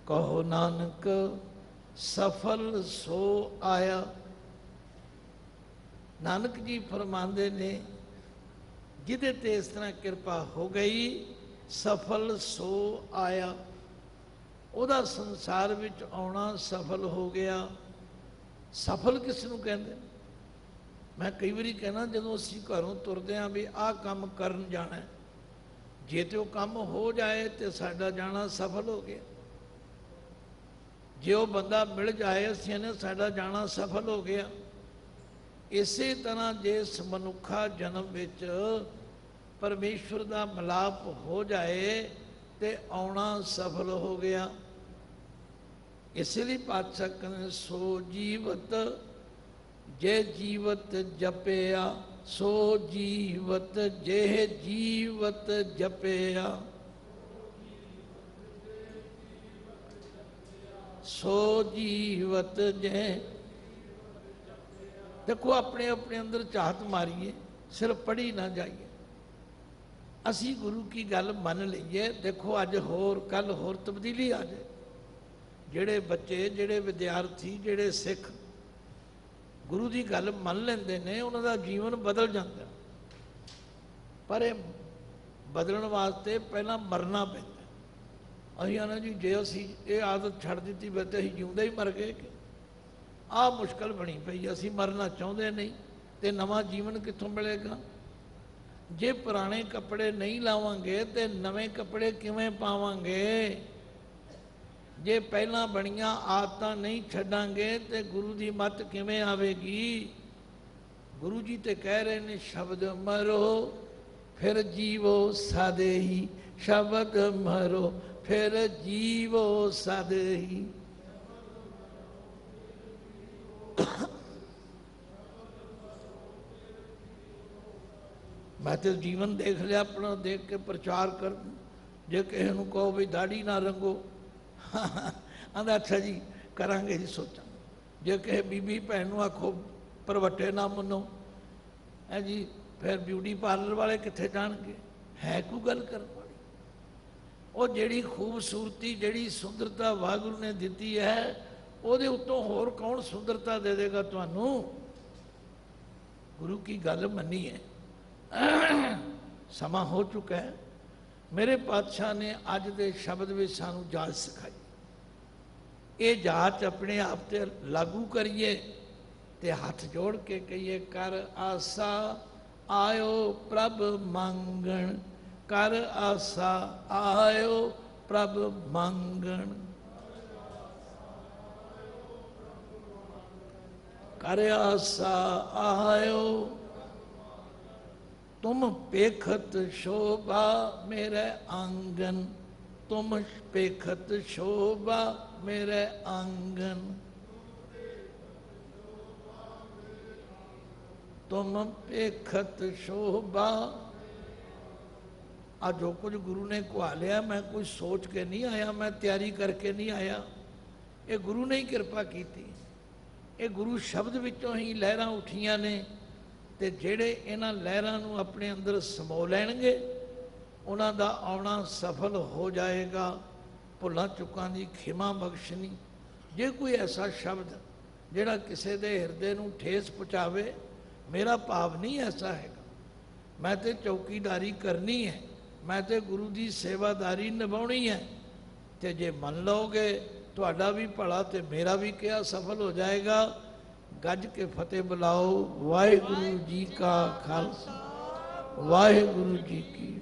ਕਹੋ ਨਾਨਕ ਸਫਲ ਸੋ ਆਇਆ। ਨਾਨਕ ਜੀ ਫਰਮਾਉਂਦੇ ਨੇ, ਜਿਹਦੇ ਤੇ ਇਸ ਤਰ੍ਹਾਂ ਕਿਰਪਾ ਹੋ ਗਈ, ਸਫਲ ਸੋ ਆਇਆ। ਉਹਦਾ ਸੰਸਾਰ ਵਿੱਚ ਆਉਣਾ ਸਫਲ ਹੋ ਗਿਆ। ਸਫਲ ਕਿਸ ਨੂੰ ਕਹਿੰਦੇ? ਮੈਂ ਕਈ ਵਾਰੀ ਕਹਿਣਾ, ਜਦੋਂ ਅਸੀਂ ਘਰੋਂ ਤੁਰਦੇ ਆਂ ਵੀ ਆਹ ਕੰਮ ਕਰਨ ਜਾਣਾ ਜੇ ਤੇ ਉਹ ਕੰਮ ਹੋ ਜਾਏ ਤੇ ਸਾਡਾ ਜਾਣਾ ਸਫਲ ਹੋ ਗਿਆ। ਜੇ ਉਹ ਬੰਦਾ ਮਿਲ ਜਾਏ, ਅਸੀਂ ਨੇ ਸਾਡਾ ਜਾਣਾ ਸਫਲ ਹੋ ਗਿਆ। ਇਸੇ ਤਰ੍ਹਾਂ ਜੇ ਇਸ ਮਨੁੱਖਾ ਜਨਮ ਵਿੱਚ ਪਰਮੇਸ਼ਵਰ ਦਾ ਮਿਲਾਪ ਹੋ ਜਾਏ ਤੇ ਆਉਣਾ ਸਫਲ ਹੋ ਗਿਆ। ਇਸੇ ਲਈ ਪਾਤਸ਼ਾਹ ਕਹਿੰਦੇ ਸੋ ਜੀਵਤ, ਜੇ ਜੀਵਤ ਜਪਿਆ, ਸੋ ਜੀਵਤ ਜੇ ਜੀਵਤ ਜਪਿਆ। ਸੋ ਜੀਵਤ ਜੇ ਦੇਖੋ, ਆਪਣੇ ਆਪਣੇ ਅੰਦਰ ਚਾਹਤ ਮਾਰੀਏ, ਸਿਰਫ ਪੜੀ ਨਾ ਜਾਈਏ। ਅਸੀਂ ਗੁਰੂ ਕੀ ਗੱਲ ਮੰਨ ਲਈਏ? ਦੇਖੋ, ਅੱਜ ਹੋਰ ਕੱਲ ਹੋਰ ਤਬਦੀਲੀ ਆ ਜਾਏ। ਜਿਹੜੇ ਬੱਚੇ, ਜਿਹੜੇ ਵਿਦਿਆਰਥੀ, ਜਿਹੜੇ ਸਿੱਖ ਗੁਰੂ ਦੀ ਗੱਲ ਮੰਨ ਲੈਂਦੇ ਨੇ, ਉਹਨਾਂ ਦਾ ਜੀਵਨ ਬਦਲ ਜਾਂਦਾ। ਪਰ ਇਹ ਬਦਲਣ ਵਾਸਤੇ ਪਹਿਲਾਂ ਮਰਨਾ ਪੈਂਦਾ। ਅਸੀਂ ਆਨਾ ਜੀ, ਜੇ ਅਸੀਂ ਇਹ ਆਦਤ ਛੱਡ ਦਿੱਤੀ, ਫਿਰ ਤੇ ਅਸੀਂ ਜਿਉਂਦੇ ਹੀ ਮਰ ਗਏ ਕਿ? ਆਹ ਮੁਸ਼ਕਲ ਬਣੀ ਪਈ ਅਸੀਂ ਮਰਨਾ ਚਾਹੁੰਦੇ ਨਹੀਂ, ਤੇ ਨਵਾਂ ਜੀਵਨ ਕਿੱਥੋਂ ਮਿਲੇਗਾ? ਜੇ ਪੁਰਾਣੇ ਕੱਪੜੇ ਨਹੀਂ ਲਾਵਾਂਗੇ, ਤੇ ਨਵੇਂ ਕੱਪੜੇ ਕਿਵੇਂ ਪਾਵਾਂਗੇ? ਜੇ ਪਹਿਲਾਂ ਬਣੀਆਂ ਆਦਤਾਂ ਨਹੀਂ ਛੱਡਾਂਗੇ ਤੇ ਗੁਰੂ ਦੀ ਮੱਤ ਕਿਵੇਂ ਆਵੇਗੀ? ਗੁਰੂ ਜੀ ਤੇ ਕਹਿ ਰਹੇ ਨੇ, ਸ਼ਬਦ ਮਰੋ, ਫਿਰ ਜੀਵੋ ਸਾਦੇ ਹੀ ਸ਼ਬਦ ਮਰੋ, ਫਿਰ ਜੀਵੋ ਸਾਦੇ ਹੀ ਮੈਂ ਤੇ ਜੀਵਨ ਦੇਖ ਲਿਆ, ਆਪਣਾ ਦੇਖ ਕੇ ਪ੍ਰਚਾਰ ਕਰ ਜੇ ਕਿਸੇ ਨੂੰ ਕਹੋ ਵੀ ਦਾੜੀ ਨਾ ਰੰਗੋ ਆਂਦਾ, ਅੱਛਾ ਜੀ, ਕਰਾਂਗੇ ਜੀ ਸੋਚਾਂ। ਜੇ ਕਿਸੇ ਬੀਬੀ ਭੈਣ ਨੂੰ ਆਖੋ ਪਰਵੱਟੇ ਨਾ ਮੰਨੋ। ਹੈ ਜੀ, ਫਿਰ ਬਿਊਟੀ ਪਾਰਲਰ ਵਾਲੇ ਕਿੱਥੇ ਜਾਣਗੇ? ਹੈ ਕੋਈ ਗੱਲ ਕਰਨ ਵਾਲੀ? ਉਹ ਜਿਹੜੀ ਖੂਬਸੂਰਤੀ, ਜਿਹੜੀ ਸੁੰਦਰਤਾ ਵਾਹਿਗੁਰੂ ਨੇ ਦਿੱਤੀ ਹੈ, ਉਹਦੇ ਉੱਤੋਂ ਹੋਰ ਕੌਣ ਸੁੰਦਰਤਾ ਦੇ ਦੇਗਾ ਤੁਹਾਨੂੰ? ਗੁਰੂ ਕੀ ਗੱਲ ਮੰਨੀ ਹੈ? ਸਮਾਂ ਹੋ ਚੁੱਕਾ ਹੈ। ਮੇਰੇ ਪਾਤਸ਼ਾਹ ਨੇ ਅੱਜ ਦੇ ਸ਼ਬਦ ਵਿੱਚ ਸਾਨੂੰ ਜਾਚ ਸਿਖਾਈ। ਇਹ ਜਾਂਚ ਆਪਣੇ ਆਪ ਤੇ ਲਾਗੂ ਕਰੀਏ ਤੇ ਹੱਥ ਜੋੜ ਕੇ ਕਹੀਏ ਕਰ ਆਸਾ ਆਇਓ ਪ੍ਰਭ ਮੰਗਣ ਕਰ ਆਸਾ ਆਇਓ ਪ੍ਰਭ ਮੰਗਣ ਕਰ ਆਸਾ ਆਇਓ तुम पेखत शोभा मेरे आंगन तुम पेखत शोभा ਮੇਰੇ ਆਂਗਨ ਤੁਮ ਪੇਖਤ ਸ਼ੋਭਾ। ਆ ਜੋ ਕੁਝ ਗੁਰੂ ਨੇ ਕੁਹਾ ਲਿਆ, ਮੈਂ ਕੁਝ ਸੋਚ ਕੇ ਨਹੀਂ ਆਇਆ, ਮੈਂ ਤਿਆਰੀ ਕਰਕੇ ਨਹੀਂ ਆਇਆ। ਇਹ ਗੁਰੂ ਨੇ ਹੀ ਕਿਰਪਾ ਕੀਤੀ। ਇਹ ਗੁਰੂ ਸ਼ਬਦ ਵਿੱਚੋਂ ਹੀ ਲਹਿਰਾਂ ਉੱਠੀਆਂ ਨੇ ਤੇ ਜਿਹੜੇ ਇਹਨਾਂ ਲਹਿਰਾਂ ਨੂੰ ਆਪਣੇ ਅੰਦਰ ਸਮੋ ਲੈਣਗੇ, ਉਹਨਾਂ ਦਾ ਆਉਣਾ ਸਫਲ ਹੋ ਜਾਏਗਾ। ਭੁੱਲਾਂ ਚੁੱਕਾਂ ਦੀ, ਖਿਮਾ ਬਖਸ਼ਣੀ। ਜੇ ਕੋਈ ਐਸਾ ਸ਼ਬਦ ਜਿਹੜਾ ਕਿਸੇ ਦੇ ਹਿਰਦੇ ਨੂੰ ਠੇਸ ਪਹੁੰਚਾਵੇ, ਮੇਰਾ ਭਾਵ ਨਹੀਂ ਐਸਾ ਹੈਗਾ। ਮੈਂ ਤੇ ਚੌਕੀਦਾਰੀ ਕਰਨੀ ਹੈ, ਮੈਂ ਤੇ ਗੁਰੂ ਦੀ ਸੇਵਾਦਾਰੀ ਨਿਭਾਉਣੀ ਹੈ। ਤੇ ਜੇ ਮੰਨ ਲਓਗੇ, ਤੁਹਾਡਾ ਵੀ ਭਲਾ ਤੇ ਮੇਰਾ ਵੀ ਕਿਹਾ ਸਫਲ ਹੋ ਜਾਏਗਾ। ਗੱਜ ਕੇ ਫਤਿਹ ਬੁਲਾਓ, ਵਾਹਿਗੁਰੂ ਜੀ ਕਾ ਖਾਲਸਾ, ਵਾਹਿਗੁਰੂ ਜੀ ਕੀ